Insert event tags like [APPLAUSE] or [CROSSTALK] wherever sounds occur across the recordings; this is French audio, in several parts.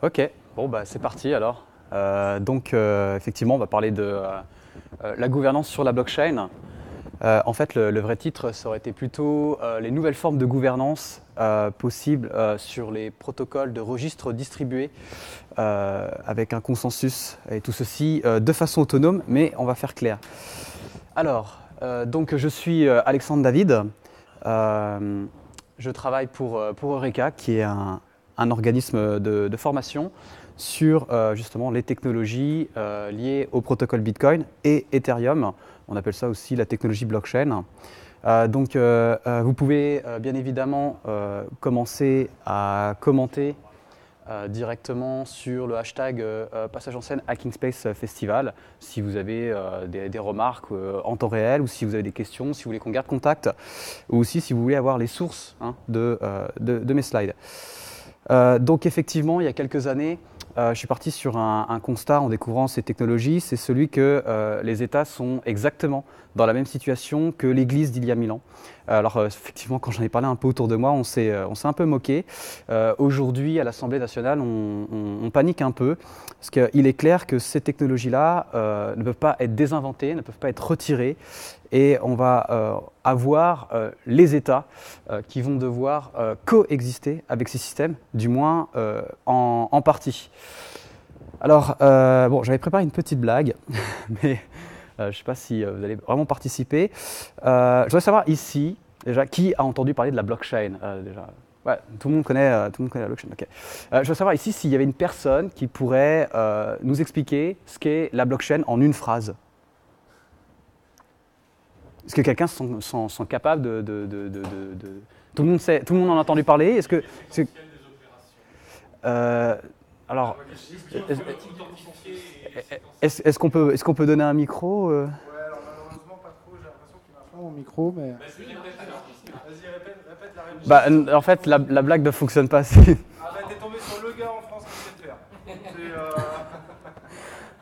Ok, bon bah c'est parti alors. Euh, donc euh, effectivement on va parler de euh, la gouvernance sur la blockchain. En fait le, le vrai titre ça aurait été plutôt les nouvelles formes de gouvernance possibles sur les protocoles de registres distribués avec un consensus et tout ceci de façon autonome mais on va faire clair. Alors donc je suis Alexandre David. Je travaille pour, pour Eureka qui est un, un organisme de, formation sur euh, justement les technologies euh, liées au protocole Bitcoin et Ethereum. On appelle ça aussi la technologie blockchain. Euh, donc vous pouvez bien évidemment commencer à commenter directement sur le hashtag passage en scène Hacking Space Festival si vous avez des, remarques en temps réel ou si vous avez des questions, si vous voulez qu'on garde contact ou aussi si vous voulez avoir les sources hein, de mes slides. Euh, donc effectivement, il y a quelques années, euh, je suis parti sur un, constat en découvrant ces technologies, c'est celui que euh, les États sont exactement dans la même situation que l'Église d'il y a mille ans. Alors euh, effectivement, quand j'en ai parlé un peu autour de moi, on s'est euh, un peu moqué. Euh, Aujourd'hui, à l'Assemblée nationale, on, panique un peu, parce qu'il est clair que ces technologies-là ne peuvent pas être désinventées, ne peuvent pas être retirées, et on va avoir les États qui vont devoir coexister avec ces systèmes, du moins en, en partie. Alors, bon, j'avais préparé une petite blague, [LAUGHS] mais je ne sais pas si euh, vous allez vraiment participer. Euh, je voudrais savoir ici, déjà, qui a entendu parler de la blockchain euh, déjà Ouais, tout le monde connaît, euh, tout le monde connaît la blockchain. ok. Euh, je voudrais savoir ici s'il y avait une personne qui pourrait euh, nous expliquer ce qu'est la blockchain en une phrase. Est-ce que quelqu'un se sent, sent- sent capable de, de- de- de- Tout le monde sait, tout le monde en a entendu parler. Est-ce que, Euh, alors, est-ce est-ce qu'on peut, est-ce qu'on peut donner un micro euh? Ouais, alors malheureusement pas trop, j'ai l'impression qu'il marche pas mon micro, mais... Vas-y, répète, répète la réponse. Bah, en fait, la, la blague ne fonctionne pas. Ah bah t'es tombé sur le gars en France qui sait le faire. C'est, euh,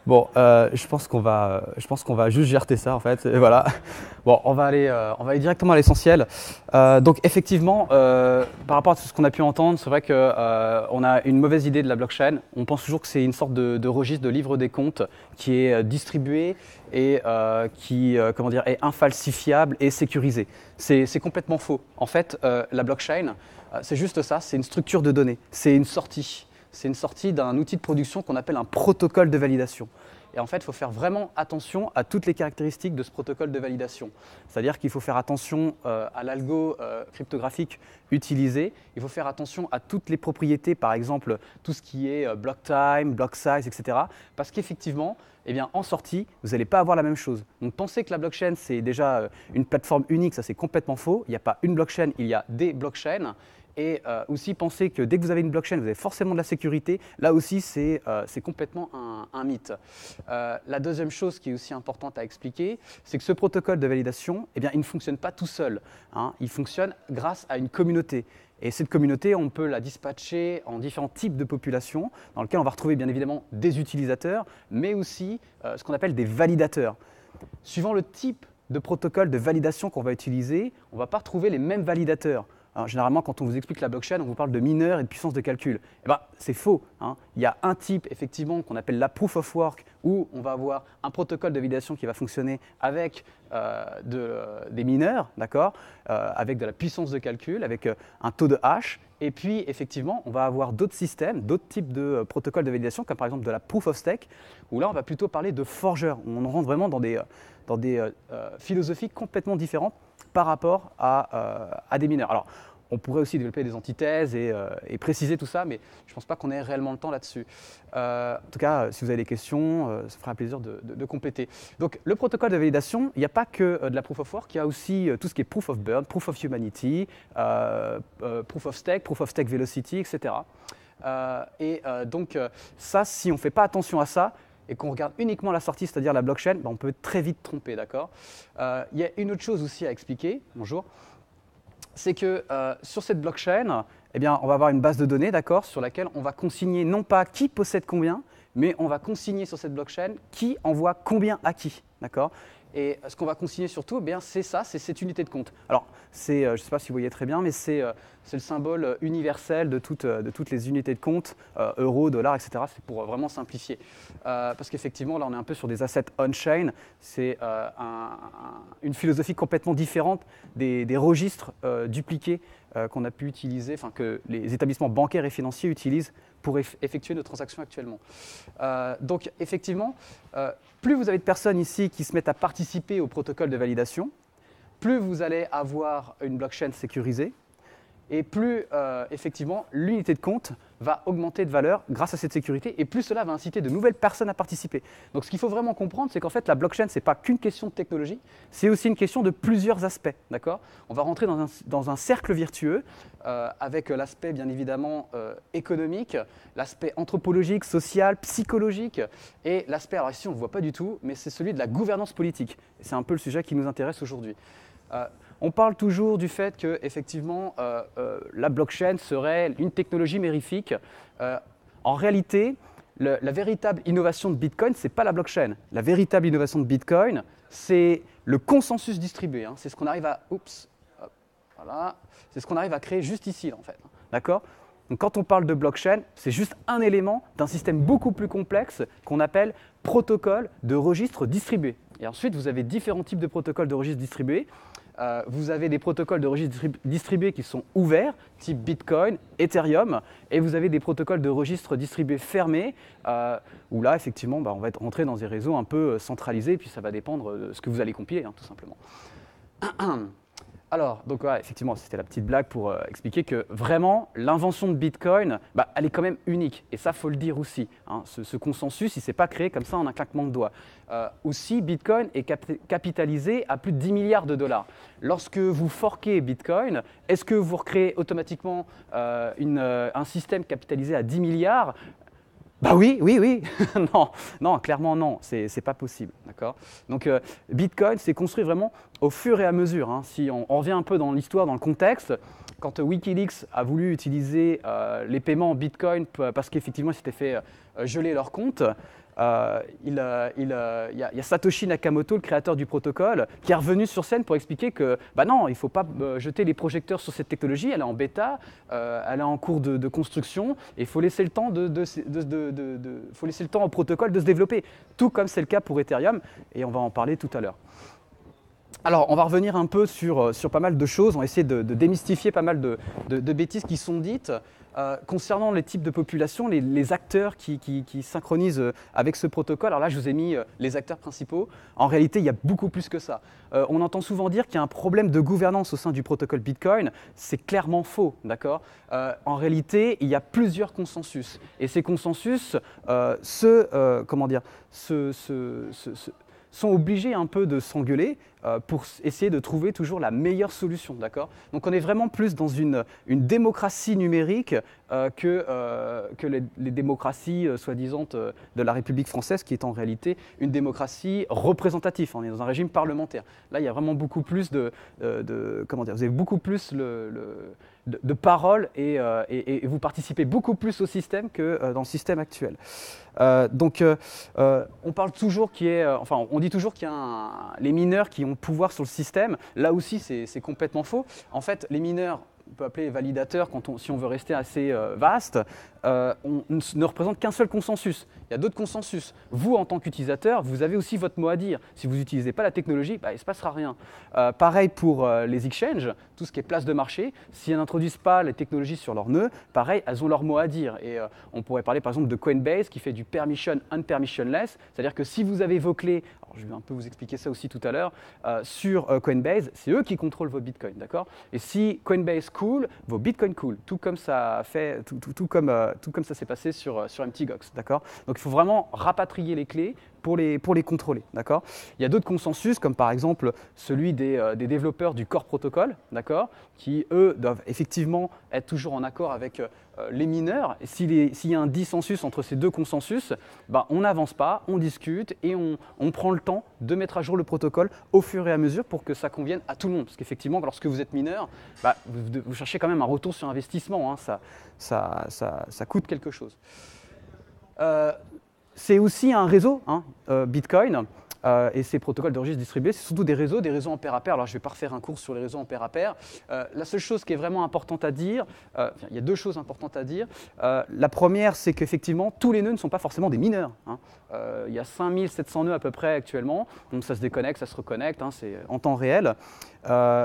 Bon, euh, je pense qu'on va, je pense qu'on va juste gérer ça en fait. Et voilà. Bon, on va aller, euh, on va aller directement à l'essentiel. Euh, donc effectivement, par rapport à ce qu'on a pu entendre, c'est vrai que on a une mauvaise idée de la blockchain. On pense toujours que c'est une sorte de, de registre de livre des comptes qui est distribué et qui, comment dire, est infalsifiable et sécurisé. C'est complètement faux. En fait, la blockchain, c'est juste ça. C'est une structure de données. C'est une sortie c'est une sortie d'un outil de production qu'on appelle un protocole de validation. Et en fait, il faut faire vraiment attention à toutes les caractéristiques de ce protocole de validation. C'est-à-dire qu'il faut faire attention euh, à l'algo euh, cryptographique utilisé, il faut faire attention à toutes les propriétés, par exemple tout ce qui est euh, block time, block size, etc. Parce qu'effectivement, eh bien, en sortie, vous n'allez pas avoir la même chose. Donc penser que la blockchain, c'est déjà une plateforme unique, ça c'est complètement faux. Il n'y a pas une blockchain, il y a des blockchains. Et euh, aussi penser que dès que vous avez une blockchain, vous avez forcément de la sécurité, là aussi c'est euh, complètement un, mythe. Euh, la deuxième chose qui est aussi importante à expliquer, c'est que ce protocole de validation, eh bien, il ne fonctionne pas tout seul. hein. Il fonctionne grâce à une communauté. Et cette communauté, on peut la dispatcher en différents types de populations, dans lesquelles on va retrouver bien évidemment des utilisateurs, mais aussi ce qu'on appelle des validateurs. Suivant le type de protocole de validation qu'on va utiliser, on ne va pas retrouver les mêmes validateurs. Généralement, quand on vous explique la blockchain, on vous parle de mineurs et de puissance de calcul. Eh ben, c'est faux. hein. Il y a un type, effectivement, qu'on appelle la proof of work, où on va avoir un protocole de validation qui va fonctionner avec euh, euh, des mineurs, d'accord, euh, avec de la puissance de calcul, avec un taux de hash. Et puis, effectivement, on va avoir d'autres systèmes, d'autres types de protocoles de validation, comme par exemple de la proof of stake, où là, on va plutôt parler de forgeurs. On rentre vraiment dans des, dans des philosophies complètement différentes par rapport à, euh, à des mineurs. Alors, on pourrait aussi développer des antithèses et, euh, préciser tout ça, mais je ne pense pas qu'on ait réellement le temps là-dessus. Euh, en tout cas, si vous avez des questions, euh, ça fera un plaisir de, compléter. Donc, le protocole de validation, il n'y a pas que de la proof of work, il y a aussi tout ce qui est proof of burn, proof of humanity, proof of stake, proof of stake velocity, etc. Et donc, ça, si on ne fait pas attention à ça, et qu'on regarde uniquement la sortie, c'est-à-dire la blockchain, ben, on peut très vite tromper, d'accord? Euh, Il y a une autre chose aussi à expliquer, bonjour, c'est que euh, sur cette blockchain, eh bien, on va avoir une base de données, d'accord, sur laquelle on va consigner non pas qui possède combien, mais on va consigner sur cette blockchain qui envoie combien à qui. D'accord? Et ce qu'on va consigner surtout, eh c'est ça, c'est cette unité de compte. Alors, c'est, euh, je ne sais pas si vous voyez très bien, mais c'est, euh, le symbole universel de, de, toutes les unités de compte, euh, euros, dollars, etc. C'est pour vraiment simplifier. parce qu'effectivement, là, on est un peu sur des assets on-chain. C'est une philosophie complètement différente des, des registres dupliqués qu'on a pu utiliser, enfin que les établissements bancaires et financiers utilisent pour effectuer nos transactions actuellement. donc, effectivement, plus vous avez de personnes ici qui se mettent à participer au protocole de validation, plus vous allez avoir une blockchain sécurisée, et plus euh, effectivement l'unité de compte va augmenter de valeur grâce à cette sécurité, et plus cela va inciter de nouvelles personnes à participer. Donc ce qu'il faut vraiment comprendre, c'est qu'en fait la blockchain, ce n'est pas qu'une question de technologie, c'est aussi une question de plusieurs aspects. D'accord? On va rentrer dans un, cercle virtueux euh, avec l'aspect bien évidemment euh, économique, l'aspect anthropologique, social, psychologique, et l'aspect, alors ici on ne le voit pas du tout, mais c'est celui de la gouvernance politique. C'est un peu le sujet qui nous intéresse aujourd'hui. On parle toujours du fait que effectivement euh, euh, la blockchain serait une technologie mérifique. Euh, en réalité, la véritable innovation de Bitcoin, ce n'est pas la blockchain. La véritable innovation de Bitcoin, c'est le consensus distribué. Hein. C'est ce qu'on arrive à, voilà, c'est ce qu'on arrive à créer juste ici en fait. D'accord? Donc quand on parle de blockchain, c'est juste un élément d'un système beaucoup plus complexe qu'on appelle protocole de registre distribué. Et ensuite, vous avez différents types de protocoles de registre distribués. Euh, vous avez des protocoles de registre distribués qui sont ouverts, type Bitcoin, Ethereum, et vous avez des protocoles de registre distribués fermés, euh, où là, effectivement, bah, on va être rentré dans des réseaux un peu euh, centralisés, puis ça va dépendre de ce que vous allez compiler, hein, tout simplement. [CLEARS THROAT] Alors, donc effectivement, c'était la petite blague pour euh, expliquer que vraiment, l'invention de Bitcoin, bah, elle est quand même unique. Et ça, faut le dire aussi. Hein. Ce, consensus, il ne s'est pas créé comme ça en un claquement de doigts. Euh, aussi, Bitcoin est capitalisé à plus de 10 milliards de dollars. Lorsque vous forquez Bitcoin, est-ce que vous recréez automatiquement euh, un système capitalisé à 10 milliards? Bah oui, oui, oui. [LAUGHS] non, non, clairement non, c'est pas possible. Donc euh, Bitcoin s'est construit vraiment au fur et à mesure. Hein. Si on, revient un peu dans l'histoire, dans le contexte, quand WikiLeaks a voulu utiliser euh, les paiements en Bitcoin parce qu'effectivement, ils s'étaient fait euh, geler leur compte, euh, il, il, y a, Satoshi Nakamoto, le créateur du protocole, qui est revenu sur scène pour expliquer que bah non, il ne faut pas euh, jeter les projecteurs sur cette technologie, elle est en bêta, euh, elle est en cours de, construction, et il faut laisser le temps de, faut laisser le temps au protocole de se développer, tout comme c'est le cas pour Ethereum, et on va en parler tout à l'heure. Alors, on va revenir un peu sur, sur, pas mal de choses, on va essayer de, démystifier pas mal de, bêtises qui sont dites. Euh, concernant les types de population, les, acteurs qui, synchronisent euh, avec ce protocole, alors là je vous ai mis euh, les acteurs principaux, en réalité il y a beaucoup plus que ça. on entend souvent dire qu'il y a un problème de gouvernance au sein du protocole Bitcoin, c'est clairement faux, d'accord? En réalité, il y a plusieurs consensus, et ces consensus se, comment dire, se, sont obligés un peu de s'engueuler pour essayer de trouver toujours la meilleure solution. D'accord? Donc on est vraiment plus dans une, une démocratie numérique euh, que, euh, que les, démocraties soi-disant de la République française, qui est en réalité une démocratie représentative. On est dans un régime parlementaire. Là, il y a vraiment beaucoup plus de, comment dire, vous avez beaucoup plus le, de, de, paroles et, et, vous participez beaucoup plus au système que dans le système actuel. donc, on parle toujours qui est, enfin, on dit toujours qu'il y a les mineurs qui ont pouvoir sur le système. Là aussi, c'est complètement faux. En fait, les mineurs, on peut appeler validateurs quand on, si on veut rester assez euh, vaste, euh, on ne représente qu'un seul consensus. Il y a d'autres consensus. Vous, en tant qu'utilisateur, vous avez aussi votre mot à dire. Si vous n'utilisez pas la technologie, bah, il ne se passera rien. Euh, pareil pour les exchanges, tout ce qui est place de marché. Si elles n'introduisent pas les technologies sur leur nœud, pareil, elles ont leur mot à dire. Et on pourrait parler par exemple de Coinbase qui fait du permission unpermissionless, c'est-à-dire que si vous avez vos clés, je vais un peu vous expliquer ça aussi tout à l'heure, euh, sur euh, Coinbase, c'est eux qui contrôlent vos bitcoins, d'accord? Et si Coinbase cool, vos bitcoins cool, tout comme ça fait, tout, comme, euh, tout comme ça s'est passé sur, sur MTGOX, d'accord? Donc il faut vraiment rapatrier les clés pour les, pour les contrôler. D'accord? Il y a d'autres consensus, comme par exemple celui des, euh, des développeurs du Core Protocol, d'accord? Qui, eux, doivent effectivement être toujours en accord avec euh, les mineurs. S'il y a un dissensus entre ces deux consensus, bah, on n'avance pas, on discute et on, on, prend le temps de mettre à jour le protocole au fur et à mesure pour que ça convienne à tout le monde. Parce qu'effectivement, lorsque vous êtes mineur, bah, vous, cherchez quand même un retour sur investissement. Hein. ça, ça, ça, ça, coûte quelque chose. Euh, c'est aussi un réseau, hein, Bitcoin, euh, et ces protocoles de registre distribués, c'est surtout des réseaux, des réseaux en pair à pair. Alors je ne vais pas refaire un cours sur les réseaux en pair à pair. Euh, la seule chose qui est vraiment importante à dire, euh, il y a deux choses importantes à dire. la première, c'est qu'effectivement, tous les nœuds ne sont pas forcément des mineurs. Hein. il y a 5700 nœuds à peu près actuellement, donc ça se déconnecte, ça se reconnecte, hein, c'est en temps réel.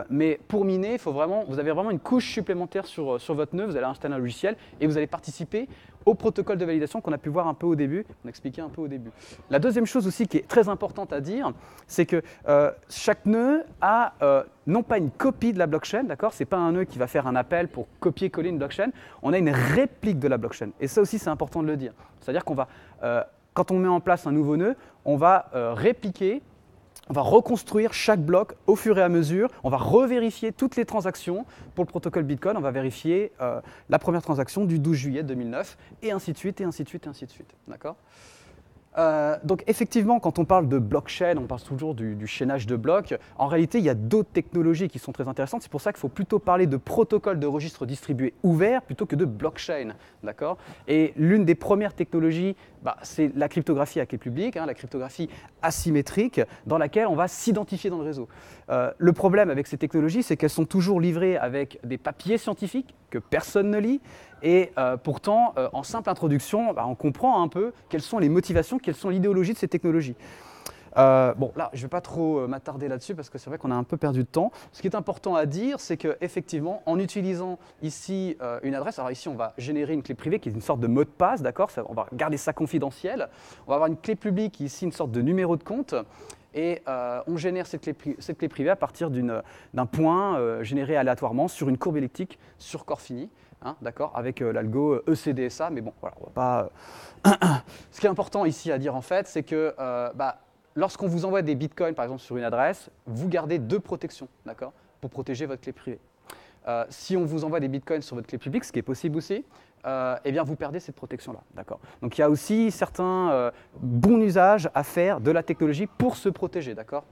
mais pour miner, faut vraiment, vous avez vraiment une couche supplémentaire sur, sur votre nœud, vous allez installer un logiciel et vous allez participer au protocole de validation qu'on a pu voir un peu au début, on expliquait un peu au début. La deuxième chose aussi qui est très importante à dire, c'est que euh, chaque nœud a euh, non pas une copie de la blockchain, d'accord? C'est pas un nœud qui va faire un appel pour copier-coller une blockchain, on a une réplique de la blockchain. Et ça aussi, c'est important de le dire. C'est-à-dire qu'on va, euh, quand on met en place un nouveau nœud, on va répliquer on va reconstruire chaque bloc au fur et à mesure. On va revérifier toutes les transactions pour le protocole Bitcoin. On va vérifier euh, la première transaction du 12 juillet 2009 et ainsi de suite, et ainsi de suite, et ainsi de suite. D'accord? Euh, donc effectivement, quand on parle de blockchain, on parle toujours du, chaînage de blocs. En réalité, il y a d'autres technologies qui sont très intéressantes. C'est pour ça qu'il faut plutôt parler de protocole de registre distribué ouvert plutôt que de blockchain. D'accord? Et l'une des premières technologies, bah, c'est la cryptographie à clé publique, hein, la cryptographie asymétrique, dans laquelle on va s'identifier dans le réseau. Euh, le problème avec ces technologies, c'est qu'elles sont toujours livrées avec des papiers scientifiques que personne ne lit et euh, pourtant, euh, en simple introduction, bah, on comprend un peu quelles sont les motivations, quelles sont l'idéologie de ces technologies. Euh, bon, là, je ne vais pas trop m'attarder là-dessus parce que c'est vrai qu'on a un peu perdu de temps. Ce qui est important à dire, c'est qu'effectivement, en utilisant ici une adresse, alors ici, on va générer une clé privée qui est une sorte de mot de passe, d'accord? On va garder ça confidentiel. On va avoir une clé publique ici, une sorte de numéro de compte. Et on génère cette clé, privée à partir d'un point généré aléatoirement sur une courbe elliptique sur corps fini. Hein, d'accord, avec euh, l'algo ECDSA, mais bon, voilà, on va pas. Euh, [CLEARS THROAT] Ce qui est important ici à dire en fait, c'est que euh, bah, lorsqu'on vous envoie des bitcoins par exemple sur une adresse, vous gardez deux protections, d'accord, pour protéger votre clé privée. si on vous envoie des bitcoins sur votre clé publique, ce qui est possible aussi, eh bien vous perdez cette protection-là, d'accord. Donc il y a aussi certains bons usages à faire de la technologie pour se protéger, d'accord.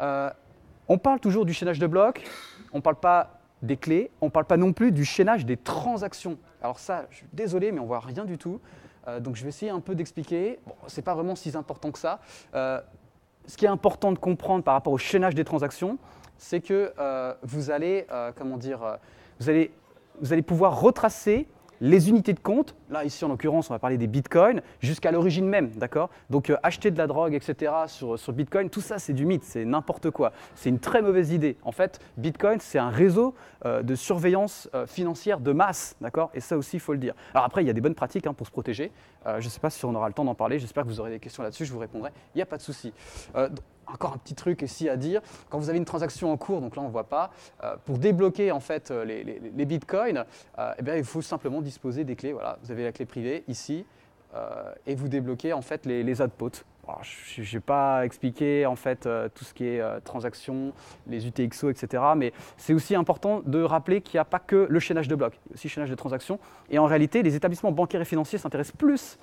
on parle toujours du chaînage de blocs, on ne parle pas des clés. On ne parle pas non plus du chaînage des transactions. Alors ça, je suis désolé, mais on voit rien du tout. Euh, donc je vais essayer un peu d'expliquer. Bon, ce n'est pas vraiment si important que ça. Euh, ce qui est important de comprendre par rapport au chaînage des transactions, c'est que euh, vous allez, comment dire, vous allez, vous allez pouvoir retracer les unités de compte, là ici en l'occurrence on va parler des bitcoins, jusqu'à l'origine même, d'accord? Donc euh, acheter de la drogue, etc. sur, sur bitcoin, tout ça c'est du mythe, c'est n'importe quoi. C'est une très mauvaise idée. En fait, bitcoin c'est un réseau euh, de surveillance euh, financière de masse, d'accord? Et ça aussi il faut le dire. Alors après il y a des bonnes pratiques hein, pour se protéger. je ne sais pas si on aura le temps d'en parler, j'espère que vous aurez des questions là-dessus, je vous répondrai, il n'y a pas de souci encore un petit truc ici à dire. Quand vous avez une transaction en cours, donc là on ne voit pas, euh, pour débloquer en fait euh, les, bitcoins, euh, eh bien, il faut simplement disposer des clés. Voilà, vous avez la clé privée ici et vous débloquez en fait les, les outputs. je n'ai pas expliqué en fait tout ce qui est transactions, les UTXO, etc. Mais c'est aussi important de rappeler qu'il n'y a pas que le chaînage de blocs, il y a aussi le chaînage de transactions. Et en réalité, les établissements bancaires et financiers s'intéressent plus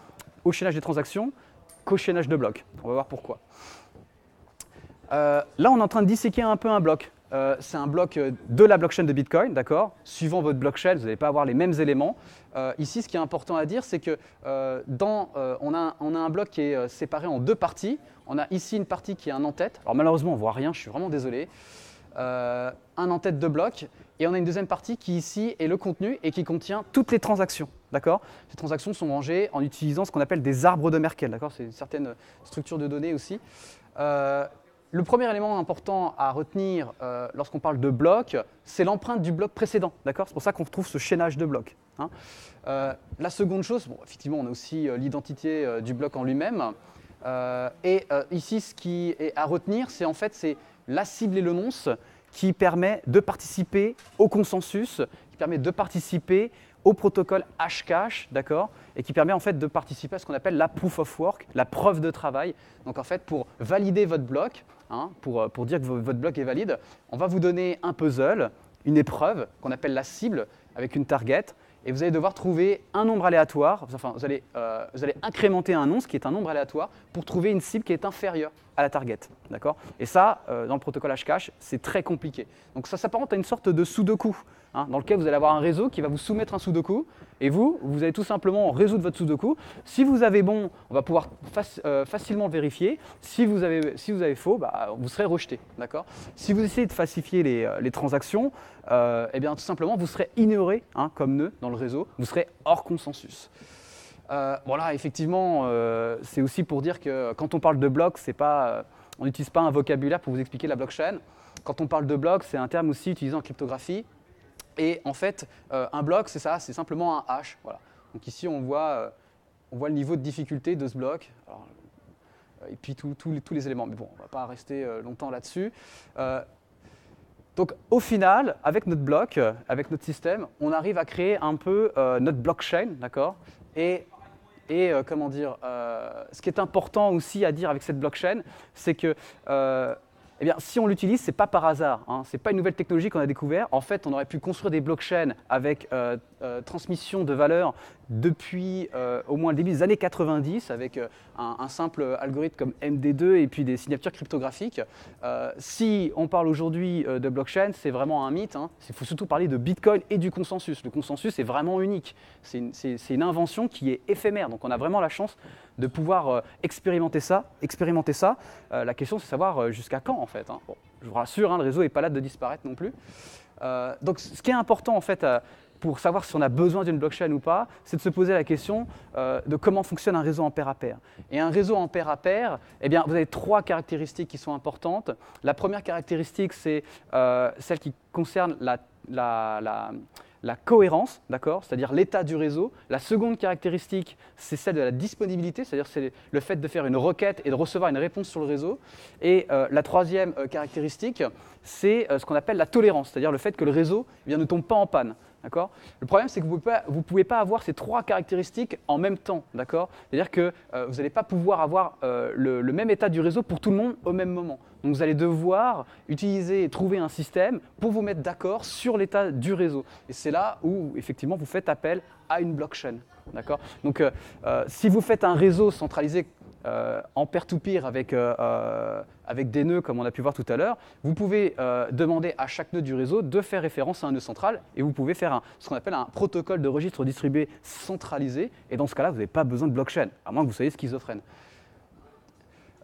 au chaînage des transactions qu'au chaînage de blocs. On va voir pourquoi. Euh, là, on est en train de disséquer un peu un bloc. Euh, c'est un bloc euh, de la blockchain de Bitcoin, d'accord? Suivant votre blockchain, vous n'allez pas avoir les mêmes éléments. ici, ce qui est important à dire, c'est que dans, on, a, on, a, un bloc qui est séparé en deux parties. On a ici une partie qui est un en-tête. Alors malheureusement, on voit rien, je suis vraiment désolé. un en-tête de bloc. Et on a une deuxième partie qui ici est le contenu et qui contient toutes les transactions. D'accord? Ces transactions sont rangées en utilisant ce qu'on appelle des arbres de Merkel. D'accord? C'est une certaine structure de données aussi. Le premier élément important à retenir euh, lorsqu'on parle de bloc, c'est l'empreinte du bloc précédent. D'accord? C'est pour ça qu'on retrouve ce chaînage de blocs. Hein. Euh, la seconde chose, bon, effectivement, on a aussi euh, l'identité du bloc en lui-même. et ici, ce qui est à retenir, c'est en fait c'est la cible et le nonce qui permet de participer au consensus, qui permet de participer au protocole Hashcash, d'accord, et qui permet en fait de participer à ce qu'on appelle la proof of work, la preuve de travail. Donc en fait, pour valider votre bloc, hein, pour, euh, pour dire que votre bloc est valide, on va vous donner un puzzle, une épreuve qu'on appelle la cible avec une target, et vous allez devoir trouver un nombre aléatoire, enfin vous allez, euh, vous allez incrémenter un nom, ce qui est un nombre aléatoire, pour trouver une cible qui est inférieure à la target. D'accord Et ça, euh, dans le protocole Hashcash, c'est très compliqué. Donc ça s'apparente à une sorte de sudoku, hein, dans lequel vous allez avoir un réseau qui va vous soumettre un sudoku, et vous, vous allez tout simplement résoudre votre sudoku. Si vous avez bon, on va pouvoir euh, facilement vérifier. Si vous avez, si vous avez faux, bah, vous serez rejeté. Si vous essayez de falsifier les, les transactions, eh bien tout simplement, vous serez ignoré hein, comme nœud dans le réseau, vous serez hors consensus. Euh, voilà, effectivement, euh, c'est aussi pour dire que quand on parle de bloc, euh, on n'utilise pas un vocabulaire pour vous expliquer la blockchain. Quand on parle de bloc, c'est un terme aussi utilisé en cryptographie. Et en fait, un bloc, c'est ça, c'est simplement un hash. Voilà. Donc ici, on voit, on voit le niveau de difficulté de ce bloc. et puis tous les éléments. Mais bon, on ne va pas rester longtemps là-dessus. Donc au final, avec notre bloc, avec notre système, on arrive à créer un peu notre blockchain, d'accord? Et et euh, comment dire, euh, ce qui est important aussi à dire avec cette blockchain, c'est que euh, eh bien, si on l'utilise, ce n'est pas par hasard. Hein. Ce n'est pas une nouvelle technologie qu'on a découvert. En fait, on aurait pu construire des blockchains avec transmission de valeur depuis au moins le début des années 90 avec un, simple algorithme comme MD2 et puis des signatures cryptographiques. si on parle aujourd'hui de blockchain, c'est vraiment un mythe. Hein. Il faut surtout parler de Bitcoin et du consensus. Le consensus est vraiment unique. C'est une, invention qui est éphémère. Donc on a vraiment la chance de pouvoir euh, expérimenter ça. Expérimenter ça. Euh, la question, c'est de savoir euh, jusqu'à quand, en fait. Hein. je vous rassure, hein, le réseau n'est pas là de disparaître non plus. donc, ce qui est important, en fait, pour savoir si on a besoin d'une blockchain ou pas, c'est de se poser la question de comment fonctionne un réseau en pair à pair. Et un réseau en pair à pair, eh bien, vous avez trois caractéristiques qui sont importantes. La première caractéristique, c'est celle qui concerne la, cohérence, d'accord, c'est-à-dire l'état du réseau. La seconde caractéristique, c'est celle de la disponibilité, c'est-à-dire c'est le fait de faire une requête et de recevoir une réponse sur le réseau. Et euh, la troisième euh, caractéristique, c'est euh, ce qu'on appelle la tolérance, c'est-à-dire le fait que le réseau eh ne tombe pas en panne. Le problème, c'est que vous ne pouvez, pas avoir ces trois caractéristiques en même temps. D'accord? C'est-à-dire que vous n'allez pas pouvoir avoir le, le, même état du réseau pour tout le monde au même moment. Donc vous allez devoir utiliser et trouver un système pour vous mettre d'accord sur l'état du réseau. Et c'est là où effectivement vous faites appel à une blockchain. D'accord? Donc euh, euh, si vous faites un réseau centralisé euh, en peer-to-peer avec, avec des nœuds comme on a pu voir tout à l'heure, vous pouvez demander à chaque nœud du réseau de faire référence à un nœud central et vous pouvez faire ce qu'on appelle un protocole de registre distribué centralisé. Et dans ce cas-là, vous n'avez pas besoin de blockchain, à moins que vous soyez schizophrène.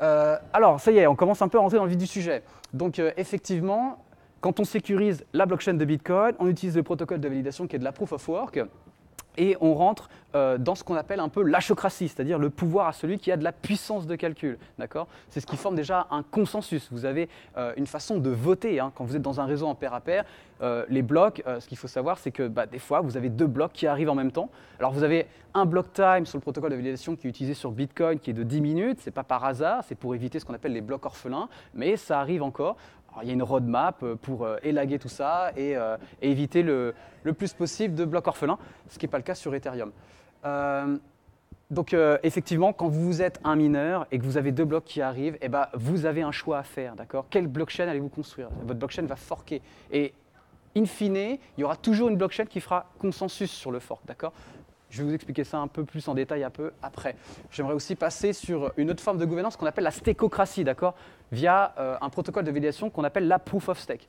Euh, alors, ça y est, on commence un peu à rentrer dans le vif du sujet. Donc, euh, effectivement, quand on sécurise la blockchain de Bitcoin, on utilise le protocole de validation qui est de la proof of work et on rentre euh, dans ce qu'on appelle un peu l'achocratie, c'est-à-dire le pouvoir à celui qui a de la puissance de calcul. D'accord? C'est ce qui forme déjà un consensus. Vous avez euh, une façon de voter. Hein. Quand vous êtes dans un réseau en pair à pair, euh, les blocs, ce qu'il faut savoir, c'est que bah, des fois, vous avez deux blocs qui arrivent en même temps. Alors vous avez un block time sur le protocole de validation qui est utilisé sur Bitcoin qui est de 10 minutes. Ce n'est pas par hasard, c'est pour éviter ce qu'on appelle les blocs orphelins, mais ça arrive encore il y a une roadmap pour élaguer tout ça et, éviter le, plus possible de blocs orphelins, ce qui n'est pas le cas sur Ethereum. Donc effectivement, quand vous êtes un mineur et que vous avez deux blocs qui arrivent, eh ben, vous avez un choix à faire, d'accord? Quelle blockchain allez-vous construire? Votre blockchain va forker. Et in fine, il y aura toujours une blockchain qui fera consensus sur le fork, d'accord? Je vais vous expliquer ça un peu plus en détail un peu après. J'aimerais aussi passer sur une autre forme de gouvernance qu'on appelle la stécocratie, d'accord? Via euh, un protocole de validation qu'on appelle la proof of stake.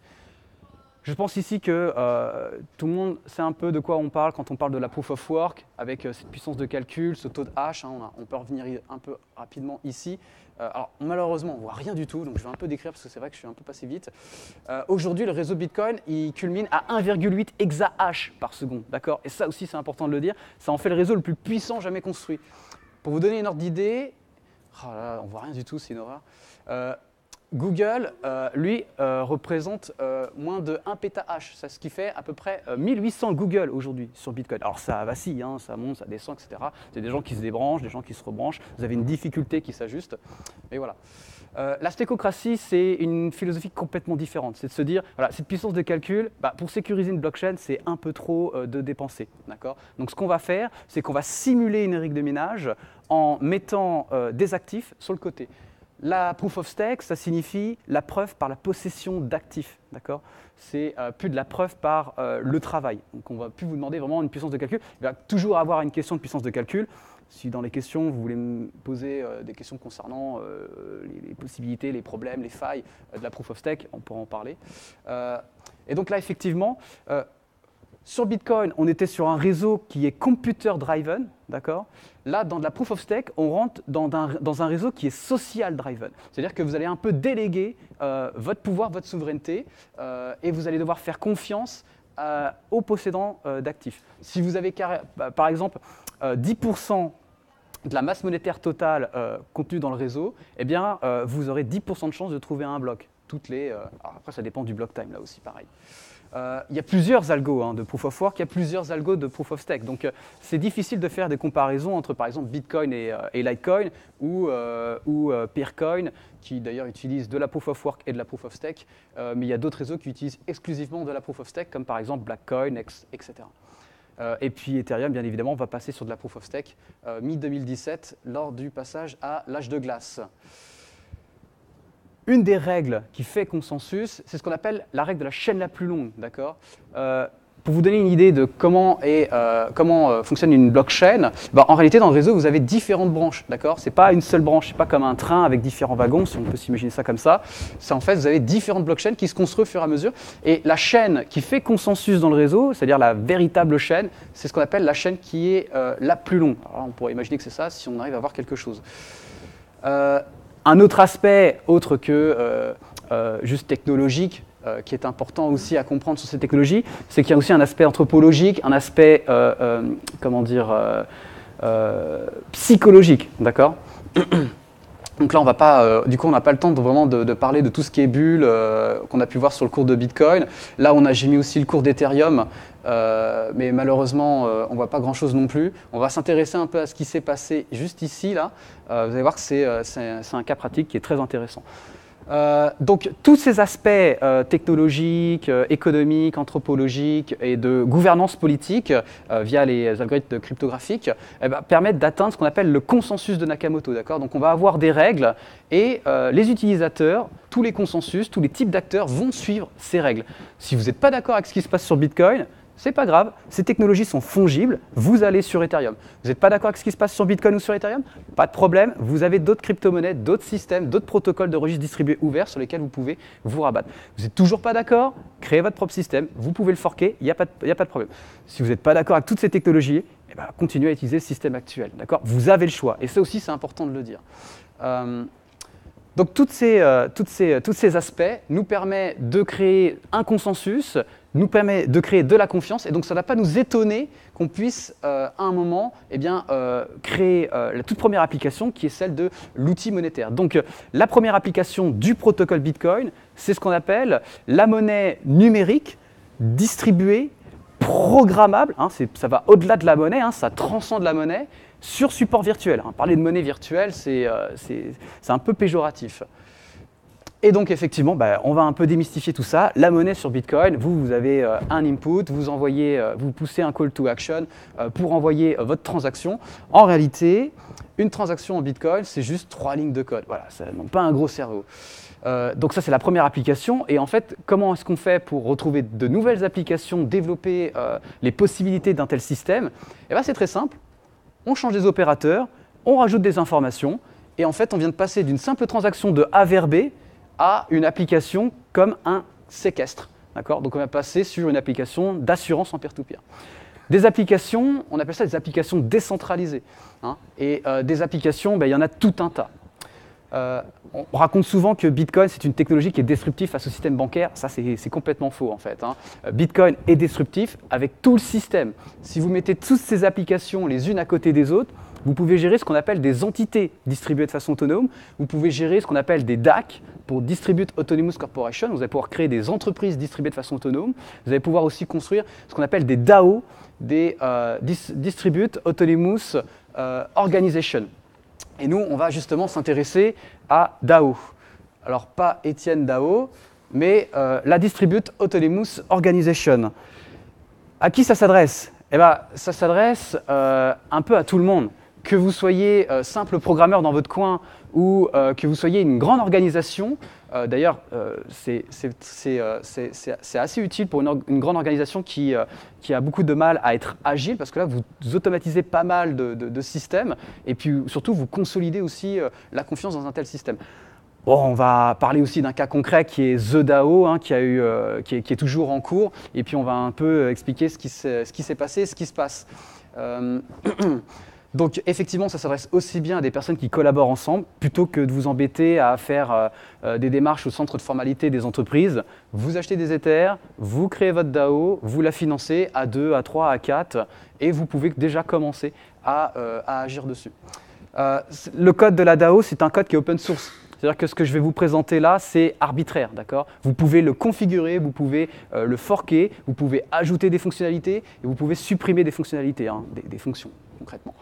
Je pense ici que euh, tout le monde sait un peu de quoi on parle quand on parle de la proof of work, avec euh, cette puissance de calcul, ce taux de hash. Hein, on, peut revenir un peu rapidement ici. Euh, alors malheureusement, on voit rien du tout, donc je vais un peu décrire parce que c'est vrai que je suis un peu passé vite. Aujourd'hui, le réseau Bitcoin, il culmine à 1,8 exahash par seconde. D'accord? Et ça aussi, c'est important de le dire. Ça en fait le réseau le plus puissant jamais construit. Pour vous donner une ordre d'idée, oh là, on voit rien du tout, c'est une horreur. Google, euh, lui, euh, représente euh, moins de 1 pétahash, ce qui fait à peu près 1800 Google aujourd'hui sur Bitcoin. Alors ça vacille, hein, ça monte, ça descend, etc. C'est des gens qui se débranchent, des gens qui se rebranchent, vous avez une difficulté qui s'ajuste, mais voilà. la stécocratie, c'est une philosophie complètement différente. C'est de se dire, voilà, cette puissance de calcul, bah, pour sécuriser une blockchain, c'est un peu trop de dépenser. Donc ce qu'on va faire, c'est qu'on va simuler une règle de minage en mettant des actifs sur le côté. La proof of stake, ça signifie la preuve par la possession d'actifs, d'accord? C'est euh, plus de la preuve par euh, le travail. Donc on va plus vous demander vraiment une puissance de calcul. Il va toujours avoir une question de puissance de calcul. Si dans les questions, vous voulez me poser euh, des questions concernant les, les, possibilités, les problèmes, les failles de la proof of stake, on pourra en parler. et donc là, effectivement, sur Bitcoin, on était sur un réseau qui est computer driven, d'accord? Là, dans la proof of stake, on rentre dans un, réseau qui est social driven. C'est-à-dire que vous allez un peu déléguer euh, votre pouvoir, votre souveraineté, euh, et vous allez devoir faire confiance euh, aux possédants d'actifs. Si vous avez par exemple 10% de la masse monétaire totale contenue dans le réseau, eh bien, vous aurez 10% de chance de trouver un bloc. Toutes les, après, ça dépend du block time, là aussi, pareil. Euh, il y a plusieurs algos hein, de proof of work, il y a plusieurs algos de proof of stake. Donc euh, c'est difficile de faire des comparaisons entre par exemple Bitcoin et, euh, Litecoin ou, ou Peercoin, qui d'ailleurs utilise de la proof of work et de la proof of stake. mais il y a d'autres réseaux qui utilisent exclusivement de la proof of stake, comme par exemple Blackcoin, etc. et puis Ethereum, bien évidemment, va passer sur de la proof of stake mi-2017 lors du passage à l'âge de glace. Une des règles qui fait consensus, c'est ce qu'on appelle la règle de la chaîne la plus longue, d'accord euh, Pour vous donner une idée de comment, est, euh, comment euh, fonctionne une blockchain, bah, en réalité, dans le réseau, vous avez différentes branches, d'accord C'est pas une seule branche, c'est pas comme un train avec différents wagons, si on peut s'imaginer ça comme ça. C'est en fait, vous avez différentes blockchains qui se construisent au fur et à mesure. Et la chaîne qui fait consensus dans le réseau, c'est-à-dire la véritable chaîne, c'est ce qu'on appelle la chaîne qui est la plus longue. Alors, on pourrait imaginer que c'est ça si on arrive à voir quelque chose. Un autre aspect, autre que euh, euh, juste technologique, euh, qui est important aussi à comprendre sur ces technologies, c'est qu'il y a aussi un aspect anthropologique, un aspect, comment dire, psychologique, d'accord? [CLEARS THROAT] donc là, on va pas, du coup, on n'a pas le temps de vraiment de, parler de tout ce qui est bulle qu'on a pu voir sur le cours de Bitcoin. Là, on a j'ai mis aussi le cours d'Ethereum euh, mais malheureusement, euh, on ne voit pas grand-chose non plus. On va s'intéresser un peu à ce qui s'est passé juste ici. Là. Euh, vous allez voir que c'est un cas pratique qui est très intéressant. Donc tous ces aspects technologiques, économiques, anthropologiques et de gouvernance politique via les algorithmes cryptographiques eh ben, permettent d'atteindre ce qu'on appelle le consensus de Nakamoto. Donc on va avoir des règles et les utilisateurs, tous les consensus, tous les types d'acteurs vont suivre ces règles. Si vous n'êtes pas d'accord avec ce qui se passe sur Bitcoin, c'est pas grave, ces technologies sont fongibles, vous allez sur Ethereum. Vous n'êtes pas d'accord avec ce qui se passe sur Bitcoin ou sur Ethereum? Pas de problème, vous avez d'autres crypto-monnaies, d'autres systèmes, d'autres protocoles de registre distribués ouverts sur lesquels vous pouvez vous rabattre. Vous n'êtes toujours pas d'accord? Créez votre propre système, vous pouvez le forquer, il n'y a, pas de, problème. Si vous n'êtes pas d'accord avec toutes ces technologies, eh ben, continuez à utiliser le système actuel. D'accord? Vous avez le choix, et ça aussi c'est important de le dire. Euh, donc euh, tous ces aspects nous permettent de créer un consensus, nous permet de créer de la confiance et donc ça ne va pas nous étonner qu'on puisse euh, à un moment eh bien, euh, créer euh, la toute première application qui est celle de l'outil monétaire. Donc la première application du protocole Bitcoin, c'est ce qu'on appelle la monnaie numérique distribuée, programmable, hein, ça va au-delà de la monnaie, hein, ça transcende la monnaie, sur support virtuel. Hein. Parler de monnaie virtuelle, c'est un peu péjoratif. Et donc effectivement, bah, on va un peu démystifier tout ça. La monnaie sur Bitcoin, vous, vous avez euh, un input, vous envoyez, euh, vous poussez un call to action euh, pour envoyer votre transaction. En réalité, une transaction en Bitcoin, c'est juste trois lignes de code. Voilà, ça demande pas un gros cerveau. donc ça, c'est la première application. Et en fait, comment est-ce qu'on fait pour retrouver de nouvelles applications, développer les possibilités d'un tel système? Eh bien, c'est très simple. On change des opérateurs, on rajoute des informations, et en fait, on vient de passer d'une simple transaction de A vers B à une application comme un séquestre. Donc on va passer sur une application d'assurance en peer-to-peer. Des applications, on appelle ça des applications décentralisées. Hein. et euh, des applications, ben, il y en a tout un tas. Euh, on raconte souvent que Bitcoin, c'est une technologie qui est disruptive face au système bancaire. Ça, c'est complètement faux, en fait. Hein. Euh, Bitcoin est disruptif avec tout le système. Si vous mettez toutes ces applications les unes à côté des autres, vous pouvez gérer ce qu'on appelle des entités distribuées de façon autonome. Vous pouvez gérer ce qu'on appelle des DAC pour Distribute Autonomous Corporation. Vous allez pouvoir créer des entreprises distribuées de façon autonome. Vous allez pouvoir aussi construire ce qu'on appelle des DAO, des euh, Distribute Autonomous euh, Organization. Et nous, on va justement s'intéresser à DAO. Alors, pas Étienne DAO, mais euh, la Distribute Autonomous Organization. À qui ça s'adresse? Eh bien, ça s'adresse un peu à tout le monde que vous soyez simple programmeur dans votre coin ou que vous soyez une grande organisation, D'ailleurs, c'est assez utile pour une, grande organisation qui, a beaucoup de mal à être agile, parce que là, vous automatisez pas mal de, systèmes, et puis surtout, vous consolidez aussi la confiance dans un tel système on va parler aussi d'un cas concret qui est The DAO, hein, qui, euh, qui, est, toujours en cours, et puis on va un peu expliquer ce qui s'est passé, ce qui se passe. [CLEARS THROAT] Euh, donc effectivement, ça s'adresse aussi bien à des personnes qui collaborent ensemble, plutôt que de vous embêter à faire euh, des démarches au centre de formalité des entreprises. Vous achetez des Ethers, vous créez votre DAO, vous la financez à 2, à 3, à 4, et vous pouvez déjà commencer à, à agir dessus. le code de la DAO, c'est un code qui est open source. C'est-à-dire que ce que je vais vous présenter là, c'est arbitraire, d'accord? Vous pouvez le configurer, vous pouvez euh, le forquer, vous pouvez ajouter des fonctionnalités et vous pouvez supprimer des fonctionnalités, hein, des, fonctions concrètement.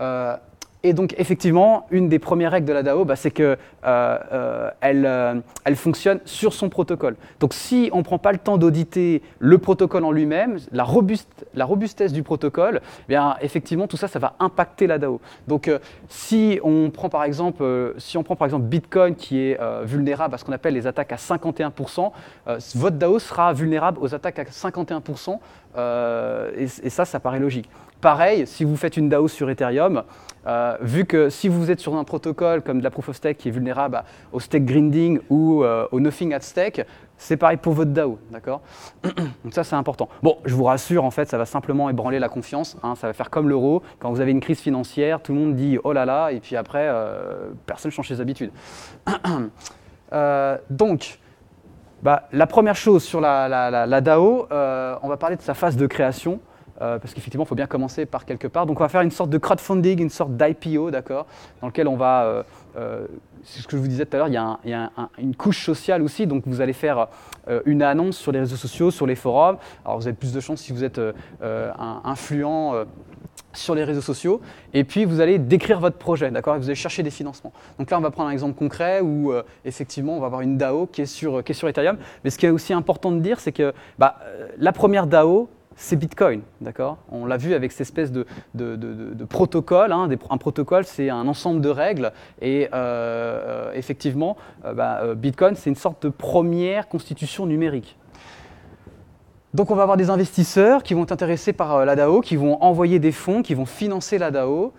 Euh, et donc, effectivement, une des premières règles de la DAO, bah, c'est qu'elle euh, euh, fonctionne sur son protocole. Donc, si on ne prend pas le temps d'auditer le protocole en lui-même, la, robustesse du protocole, eh bien, effectivement, tout ça, ça va impacter la DAO. Donc, si, on prend par exemple, si on prend par exemple Bitcoin qui est vulnérable à ce qu'on appelle les attaques à 51%, votre DAO sera vulnérable aux attaques à 51%, et, et ça, ça paraît logique. Pareil, si vous faites une DAO sur Ethereum, euh, vu que si vous êtes sur un protocole comme de la Proof of Stake qui est vulnérable au stake grinding ou euh, au nothing at stake, c'est pareil pour votre DAO, d'accord [CLEARS THROAT] Donc ça, c'est important. Bon, je vous rassure, en fait, ça va simplement ébranler la confiance. Hein, ça va faire comme l'euro. Quand vous avez une crise financière, tout le monde dit « oh là là », et puis après, euh, personne ne change ses habitudes. [CLEARS THROAT] donc, bah, la première chose sur la, la DAO, on va parler de sa phase de création. Euh, parce qu'effectivement, il faut bien commencer par quelque part. Donc, on va faire une sorte de crowdfunding, une sorte d'IPO, d'accord, dans lequel on va, euh, euh, c'est ce que je vous disais tout à l'heure, il y a, une couche sociale aussi. Donc, vous allez faire une annonce sur les réseaux sociaux, sur les forums. Alors, vous avez plus de chance si vous êtes un influent sur les réseaux sociaux, et puis vous allez décrire votre projet, d'accord Vous allez chercher des financements. Donc là, on va prendre un exemple concret où effectivement, on va avoir une DAO qui est sur, qui Ethereum. Mais ce qui est aussi important de dire, c'est que bah, la première DAO, c'est Bitcoin, d'accord? On l'a vu avec cette espèce de, protocole. Hein, un protocole, c'est un ensemble de règles. Et euh, effectivement, euh, bah, euh, Bitcoin, c'est une sorte de première constitution numérique. Donc on va avoir des investisseurs qui vont être intéressés par la DAO, qui vont envoyer des fonds, qui vont financer la DAO.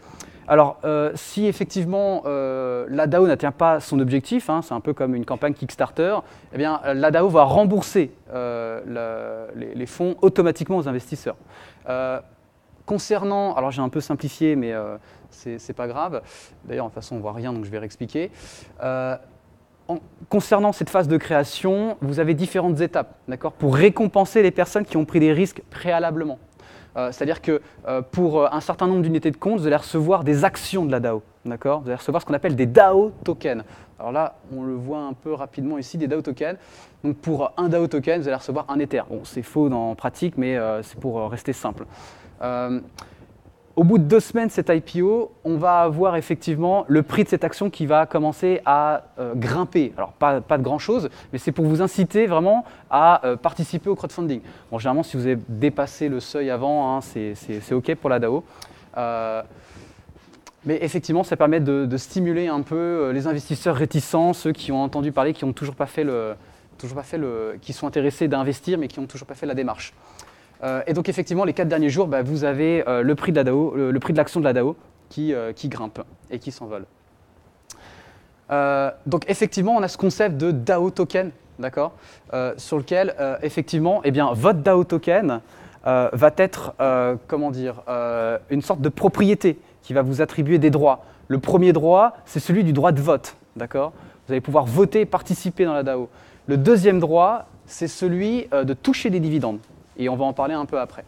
Alors, euh, si effectivement euh, la DAO n'atteint pas son objectif, hein, c'est un peu comme une campagne Kickstarter, eh bien, la DAO va rembourser euh, les, fonds automatiquement aux investisseurs. concernant, alors j'ai un peu simplifié, mais c'est pas grave. D'ailleurs, de toute façon, on voit rien, donc je vais réexpliquer. concernant cette phase de création, vous avez différentes étapes, d'accord, pour récompenser les personnes qui ont pris des risques préalablement. Euh, c'est-à-dire que euh, pour euh, un certain nombre d'unités de compte, vous allez recevoir des actions de la DAO. D'accord? Vous allez recevoir ce qu'on appelle des DAO tokens. Alors là, on le voit un peu rapidement ici, des DAO tokens. Donc pour un DAO token, vous allez recevoir un Ether. Bon, c'est faux dans pratique, mais c'est pour rester simple. Au bout de deux semaines, cette IPO, on va avoir effectivement le prix de cette action qui va commencer à euh, grimper. Alors, pas, de grand-chose, mais c'est pour vous inciter vraiment à euh, participer au crowdfunding. Bon, généralement, si vous avez dépassé le seuil avant, hein, c'est OK pour la DAO. Euh, mais effectivement, ça permet de, stimuler un peu les investisseurs réticents, ceux qui ont entendu parler, qui n'ont toujours pas fait toujours pas fait le, qui sont intéressés d'investir, mais qui n'ont toujours pas fait la démarche. Euh, et donc effectivement, les quatre derniers jours, bah, vous avez euh, le prix de l'action de la DAO qui, euh, qui grimpe et qui s'envole. donc effectivement, on a ce concept de DAO token, d'accord, sur lequel effectivement, eh bien, votre DAO token va être, comment dire, une sorte de propriété qui va vous attribuer des droits. Le premier droit, c'est celui du droit de vote, d'accord. Vous allez pouvoir voter participer dans la DAO. Le deuxième droit, c'est celui de toucher des dividendes et on va en parler un peu après.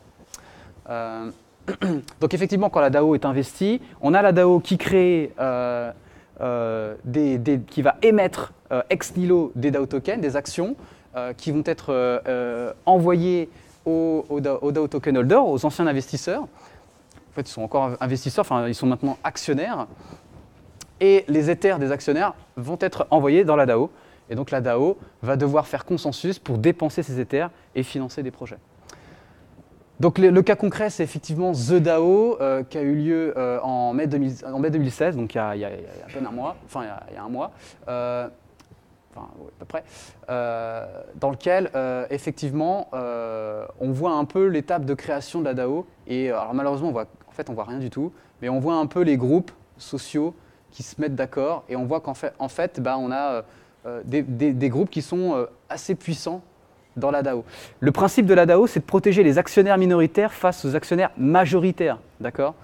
Euh, [CLEARS THROAT] donc effectivement, quand la DAO est investie, on a la DAO qui crée, euh, euh, des, qui va émettre ex nihilo des DAO tokens, des actions, qui vont être envoyées aux, DAO, token holders, aux anciens investisseurs. En fait, ils sont encore investisseurs, enfin, ils sont maintenant actionnaires. Et les Ethers des actionnaires vont être envoyés dans la DAO. Et donc la DAO va devoir faire consensus pour dépenser ces Ethers et financer des projets. Donc le, cas concret, c'est effectivement The DAO qui a eu lieu en, mai 2016, donc il y, a, à peine un mois, enfin il y a, un mois, enfin à peu près, dans lequel effectivement on voit un peu l'étape de création de la DAO. Et alors malheureusement, on voit, en fait, on voit rien du tout, mais on voit un peu les groupes sociaux qui se mettent d'accord et on voit qu'en fait, en fait bah, on a des, des, groupes qui sont assez puissants dans la DAO. Le principe de la DAO, c'est de protéger les actionnaires minoritaires face aux actionnaires majoritaires. D'accord?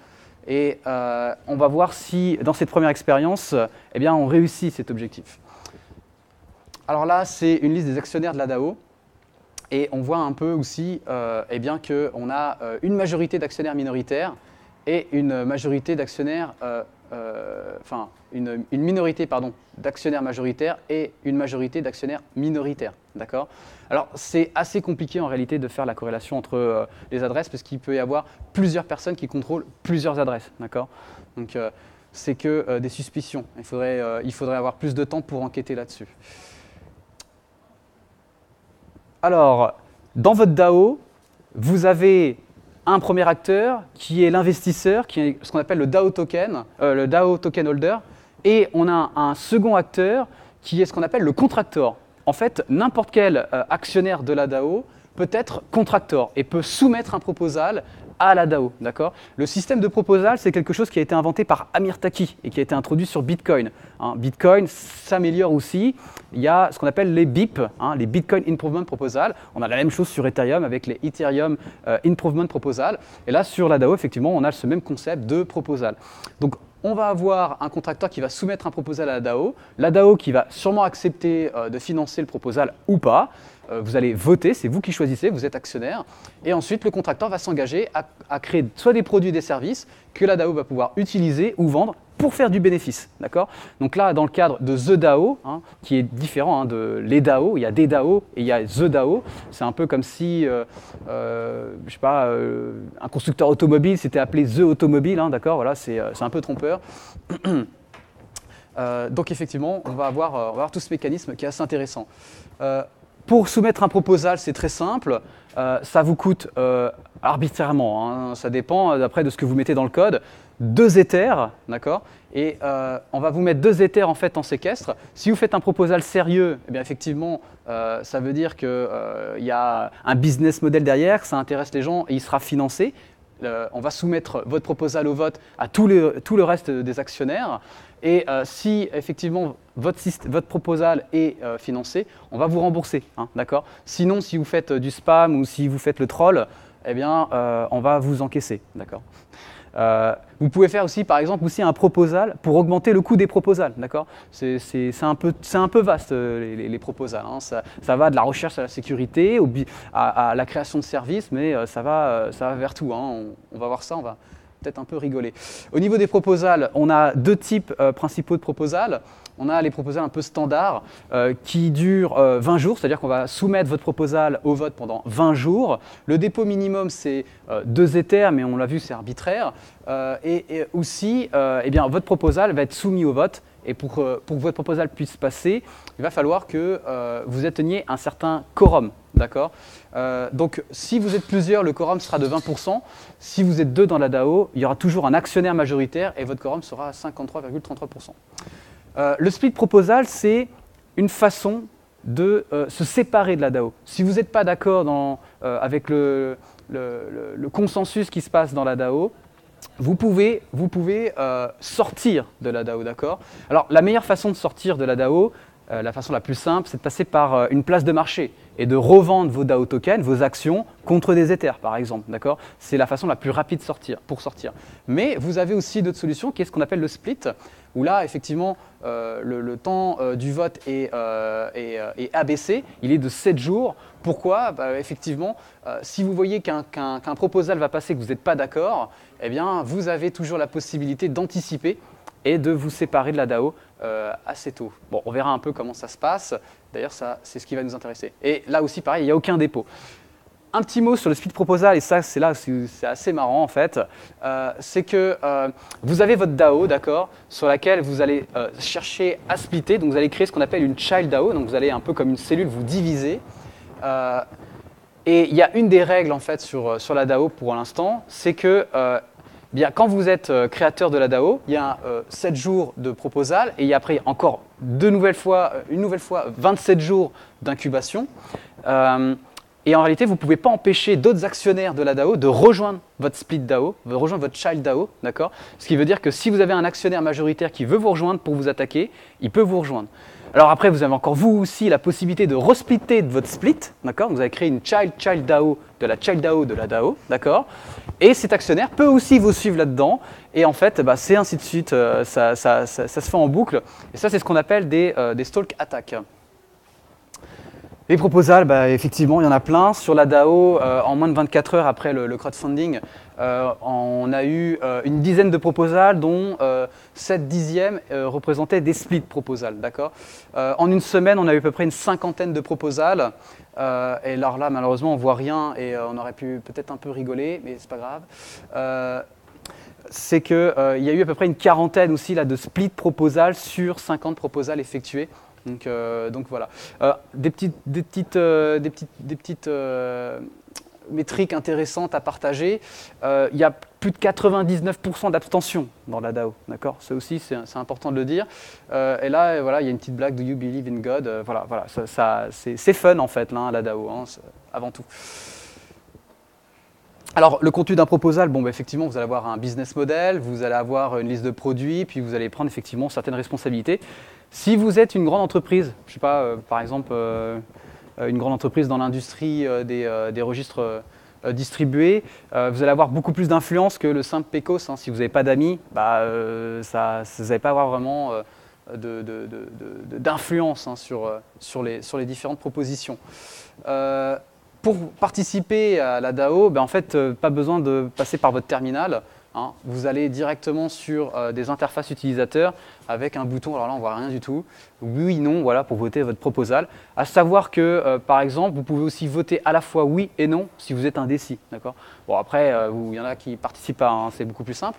Et euh, on va voir si, dans cette première expérience, eh bien, on réussit cet objectif. Alors là, c'est une liste des actionnaires de la DAO. Et on voit un peu aussi euh, eh qu'on a euh, une majorité d'actionnaires minoritaires et une majorité d'actionnaires enfin une, minorité d'actionnaires majoritaires et une majorité d'actionnaires minoritaires. D'accord Alors c'est assez compliqué en réalité de faire la corrélation entre euh, les adresses parce qu'il peut y avoir plusieurs personnes qui contrôlent plusieurs adresses. Donc euh, c'est que des suspicions. Il faudrait, il faudrait avoir plus de temps pour enquêter là-dessus. Alors, dans votre DAO, vous avez un premier acteur qui est l'investisseur, qui est ce qu'on appelle le DAO token, euh, le DAO token holder, et on a un second acteur qui est ce qu'on appelle le contractor. En fait, n'importe quel euh, actionnaire de la DAO peut être contractor et peut soumettre un proposal à la DAO. D'accord? Le système de proposal, c'est quelque chose qui a été inventé par Amir Taki et qui a été introduit sur Bitcoin. Hein. Bitcoin s'améliore aussi. Il y a ce qu'on appelle les BIP, hein, les Bitcoin Improvement Proposal. On a la même chose sur Ethereum avec les Ethereum euh, Improvement Proposal. Et là, sur la DAO, effectivement, on a ce même concept de proposal. Donc, on va avoir un contracteur qui va soumettre un proposal à la DAO, la DAO qui va sûrement accepter euh, de financer le proposal ou pas. Euh, vous allez voter, c'est vous qui choisissez, vous êtes actionnaire. Et ensuite, le contracteur va s'engager à, créer soit des produits des services que la DAO va pouvoir utiliser ou vendre pour faire du bénéfice. D'accord? Donc là, dans le cadre de The DAO, hein, qui est différent hein, de les DAO, il y a des DAO et il y a The DAO. C'est un peu comme si, euh, euh, je sais pas, un constructeur automobile s'était appelé The Automobile. Hein, d'accord? Voilà, c'est un peu trompeur. [CLEARS THROAT] donc effectivement, on va, avoir, on va avoir tout ce mécanisme qui est assez intéressant. Pour soumettre un proposal, c'est très simple. Euh, ça vous coûte euh, arbitrairement, ça dépend euh, d'après de ce que vous mettez dans le code, deux éthers, d'accord Et on va vous mettre deux éthers en fait en séquestre. Si vous faites un proposal sérieux, eh bien effectivement, ça veut dire qu'il y a un business model derrière, ça intéresse les gens et il sera financé. on va soumettre votre proposal au vote à tout le reste des actionnaires. Et euh, si effectivement votre, votre proposal est euh, financé, on va vous rembourser. Hein, d'accord Sinon, si vous faites euh, du spam ou si vous faites le troll, eh bien, on va vous encaisser. D'accord vous pouvez faire aussi, par exemple, aussi un proposal pour augmenter le coût des proposals. C'est, un, peu, un peu vaste, les, les, proposals. Hein. Ça, va de la recherche à la sécurité, à, la création de services, mais ça va, ça va vers tout. Hein. On, va voir ça, on va, peut-être un peu rigoler. Au niveau des proposals, on a deux types euh, principaux de proposals. On a les proposals un peu standards euh, qui durent 20 euh, jours, c'est-à-dire qu'on va soumettre votre proposal au vote pendant 20 jours. Le dépôt minimum, c'est deux éthers, mais on l'a vu, c'est arbitraire. Et, aussi, eh bien, votre proposal va être soumis au vote. Et pour, que votre proposal puisse passer, il va falloir que vous atteigniez un certain quorum. D'accord? Euh, Donc, si vous êtes plusieurs, le quorum sera de 20%. Si vous êtes deux dans la DAO, il y aura toujours un actionnaire majoritaire et votre quorum sera à 53,33%. Euh, le split proposal, c'est une façon de euh, se séparer de la DAO. Si vous n'êtes pas d'accord avec le, consensus qui se passe dans la DAO, vous pouvez, vous pouvez sortir de la DAO, d'accord? Alors, la meilleure façon de sortir de la DAO, la façon la plus simple, c'est de passer par une place de marché et de revendre vos DAO tokens, vos actions, contre des Ethers, par exemple. D'accord? C'est la façon la plus rapide sortir, pour sortir. Mais vous avez aussi d'autres solutions, qui est ce qu'on appelle le split, où là, effectivement, euh, le, temps euh, du vote est, euh, abaissé. Il est de 7 jours. Pourquoi? Bah, Effectivement, si vous voyez qu'un proposal va passer, que vous n'êtes pas d'accord, eh bien, vous avez toujours la possibilité d'anticiper et de vous séparer de la DAO assez tôt. Bon, on verra un peu comment ça se passe. D'ailleurs, c'est ce qui va nous intéresser. Et là aussi, pareil, il n'y a aucun dépôt. Un petit mot sur le speed proposal, et ça, c'est là, c'est assez marrant en fait. Euh, c'est que euh, vous avez votre DAO, d'accord, sur laquelle vous allez chercher à splitter. Donc, vous allez créer ce qu'on appelle une child DAO. Donc, vous allez un peu comme une cellule vous diviser. Et il y a une des règles en fait sur, sur la DAO pour l'instant, c'est que bien, quand vous êtes créateur de la DAO, il y a 7 jours de proposal et il y a après encore deux nouvelles fois, une nouvelle fois 27 jours d'incubation. Et en réalité, vous ne pouvez pas empêcher d'autres actionnaires de la DAO de rejoindre votre split DAO, de rejoindre votre child DAO, d'accord? Ce qui veut dire que si vous avez un actionnaire majoritaire qui veut vous rejoindre pour vous attaquer, il peut vous rejoindre. Alors après, vous avez encore vous aussi la possibilité de resplitter de votre split, d'accord? Vous avez créé une child child DAO de la child DAO de la DAO, d'accord? Et cet actionnaire peut aussi vous suivre là-dedans. Et en fait, bah, c'est ainsi de suite, euh, ça, se fait en boucle. Et ça, c'est ce qu'on appelle des, euh, des stalk attacks. Les proposals, bah, effectivement, il y en a plein. Sur la DAO, euh, en moins de 24 heures après le, crowdfunding, euh, on a eu euh, une dizaine de proposals, dont 7 dixièmes représentaient des split proposals. D'accord? En une semaine, on a eu à peu près une cinquantaine de proposals. et alors là, malheureusement, on voit rien et on aurait pu peut-être un peu rigoler, mais c'est pas grave. c'est qu'il y a eu à peu près une quarantaine aussi de split proposals sur 50 proposals effectués. Donc, euh, donc voilà. Euh, des petites, euh, métriques intéressantes à partager. il y a plus de 99% d'abstention dans la DAO, d'accord? C'est aussi, c'est important de le dire. et là, voilà, il y a une petite blague, Do you believe in God Voilà, voilà ça, c'est fun en fait, là, la DAO, hein, avant tout. Alors, le contenu d'un proposal, bon, bah, effectivement, vous allez avoir un business model, vous allez avoir une liste de produits, puis vous allez prendre effectivement certaines responsabilités. Si vous êtes une grande entreprise, je ne sais pas, euh, par exemple, euh, euh, une grande entreprise dans l'industrie des, registres distribués, vous allez avoir beaucoup plus d'influence que le simple PECOS. Hein. Si vous n'avez pas d'amis, bah, vous n'allez pas avoir vraiment d'influence sur, les, différentes propositions pour participer à la DAO, ben en fait, pas besoin de passer par votre terminal. Hein, vous allez directement sur des interfaces utilisateurs avec un bouton, alors là on voit rien du tout, oui, non, voilà, pour voter votre proposal. À savoir que, euh, par exemple, vous pouvez aussi voter à la fois oui et non si vous êtes indécis, d'accord? Bon après, euh, il y en a qui participent pas, c'est beaucoup plus simple.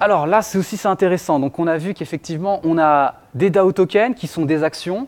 Alors là, c'est aussi intéressant. Donc on a vu qu'effectivement, on a des DAO tokens qui sont des actions.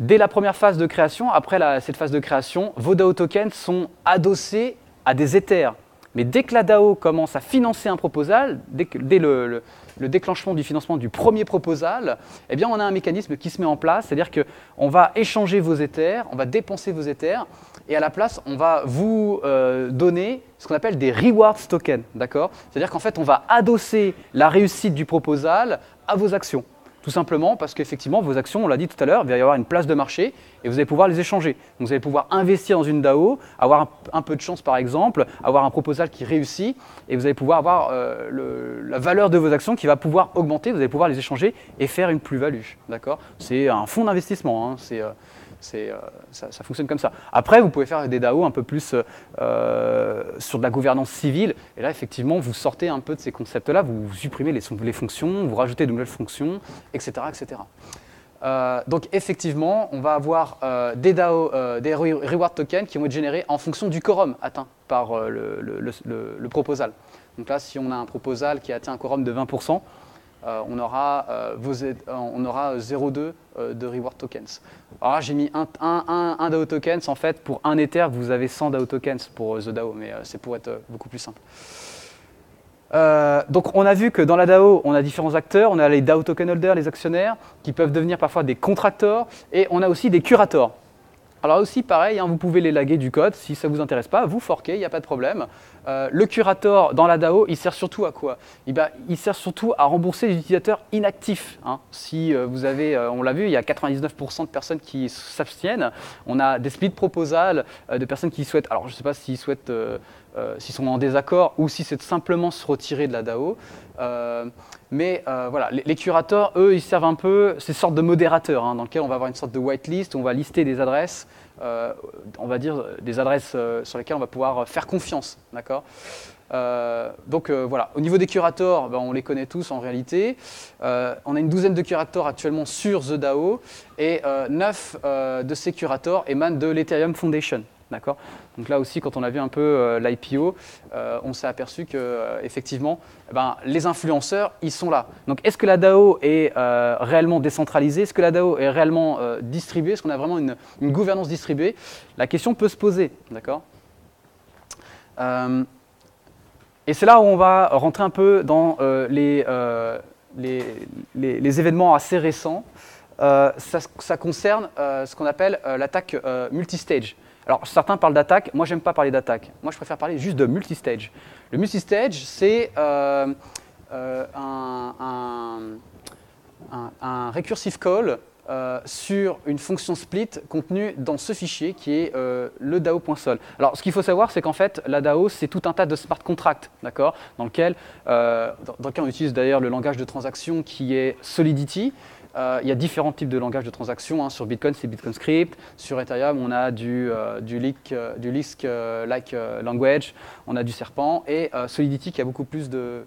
Dès la première phase de création, après cette phase de création, vos DAO tokens sont adossés à des Ethers. Mais dès que la DAO commence à financer un proposal, dès, le, déclenchement du financement du premier proposal, eh bien on a un mécanisme qui se met en place, c'est-à-dire qu'on va échanger vos Ethers, on va dépenser vos Ethers, et à la place, on va vous euh, donner ce qu'on appelle des rewards tokens, d'accord? C'est-à-dire qu'en fait, on va adosser la réussite du proposal à vos actions. Tout simplement parce qu'effectivement, vos actions, on l'a dit tout à l'heure, il va y avoir une place de marché et vous allez pouvoir les échanger. Vous allez pouvoir investir dans une DAO, avoir un, peu de chance par exemple, avoir un proposal qui réussit et vous allez pouvoir avoir euh, la valeur de vos actions qui va pouvoir augmenter, vous allez pouvoir les échanger et faire une plus-value. D'accord? C'est un fonds d'investissement. Hein. c'est. Euh, euh, ça, fonctionne comme ça. Après, vous pouvez faire des DAO un peu plus euh, sur de la gouvernance civile. Et là, effectivement, vous sortez un peu de ces concepts-là, vous, supprimez les, fonctions, vous rajoutez de nouvelles fonctions, etc. etc. Euh, donc effectivement, on va avoir des DAO, des reward tokens qui vont être générés en fonction du quorum atteint par le, proposal. Donc là, si on a un proposal qui atteint un quorum de 20%, euh, on aura, euh, euh, on aura 0,2 de reward tokens. Alors j'ai mis un, un, DAO tokens, en fait, pour un Ether, vous avez 100 DAO tokens pour The DAO, mais c'est pour être beaucoup plus simple. donc on a vu que dans la DAO, on a différents acteurs, on a les DAO token holders, les actionnaires, qui peuvent devenir parfois des contracteurs, et on a aussi des curators. Alors aussi, pareil, hein, vous pouvez les laguer du code. Si ça ne vous intéresse pas, vous forquez, il n'y a pas de problème. Euh, le curator dans la DAO, il sert surtout à quoi? Eh ben, Il sert surtout à rembourser les utilisateurs inactifs. Hein. Si euh, vous avez, euh, on l'a vu, il y a 99% de personnes qui s'abstiennent. On a des split proposals de personnes qui souhaitent, alors je ne sais pas s'ils souhaitent, s'ils sont en désaccord ou si c'est simplement se retirer de la DAO. Mais voilà, les, curators, eux, ils servent un peu, c'est une sorte de modérateur hein, dans lequel on va avoir une sorte de whitelist, on va lister des adresses euh, on va dire, des adresses euh, sur lesquelles on va pouvoir faire confiance. D'accord? Euh, donc voilà, au niveau des curators, ben, on les connaît tous en réalité. on a une douzaine de curators actuellement sur The DAO et neuf de ces curators émanent de l'Ethereum Foundation. D'accord Donc là aussi, quand on a vu un peu euh, l'IPO, euh, on s'est aperçu que effectivement, eh ben, les influenceurs, ils sont là. Donc est-ce que la DAO est réellement décentralisée? Est-ce que la DAO est réellement distribuée? Est-ce qu'on a vraiment une, gouvernance distribuée? La question peut se poser. D'accord Et c'est là où on va rentrer un peu dans les, événements assez récents. Ça, concerne ce qu'on appelle l'attaque multistage. Alors certains parlent d'attaque, moi j'aime pas parler d'attaque. Moi je préfère parler juste de multistage. Le multistage, c'est euh, euh, un, recursive call euh, sur une fonction split contenue dans ce fichier qui est le DAO.sol. Alors ce qu'il faut savoir, c'est qu'en fait, la DAO, c'est tout un tas de smart contracts, d'accord, dans lequel, dans, lequel on utilise d'ailleurs le langage de transaction qui est Solidity. Euh, il y a différents types de langages de transaction. Hein. Sur Bitcoin, c'est Bitcoin Script. Sur Ethereum, on a du, euh, euh, du Lisk-like language. On a du Serpent. Et Solidity qui a beaucoup plus de,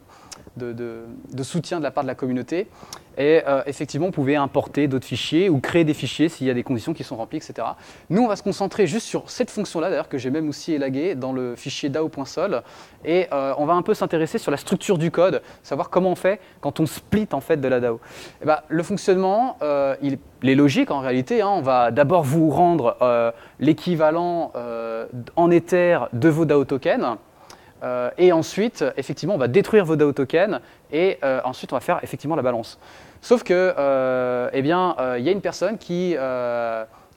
de, soutien de la part de la communauté. Et euh, effectivement, on pouvait importer d'autres fichiers ou créer des fichiers s'il y a des conditions qui sont remplies, etc. Nous, on va se concentrer juste sur cette fonction-là, d'ailleurs, que j'ai même aussi élaguée dans le fichier DAO.sol. Et euh, on va un peu s'intéresser sur la structure du code, savoir comment on fait quand on split en fait de la DAO. Et eh ben, le fonctionnement, euh, il, est logique en réalité. Hein. on va d'abord vous rendre l'équivalent en Ether de vos DAO tokens. Euh, et ensuite, effectivement, on va détruire vos DAO tokens et euh, ensuite on va faire effectivement la balance. Sauf que, euh, eh bien, il y a une personne qui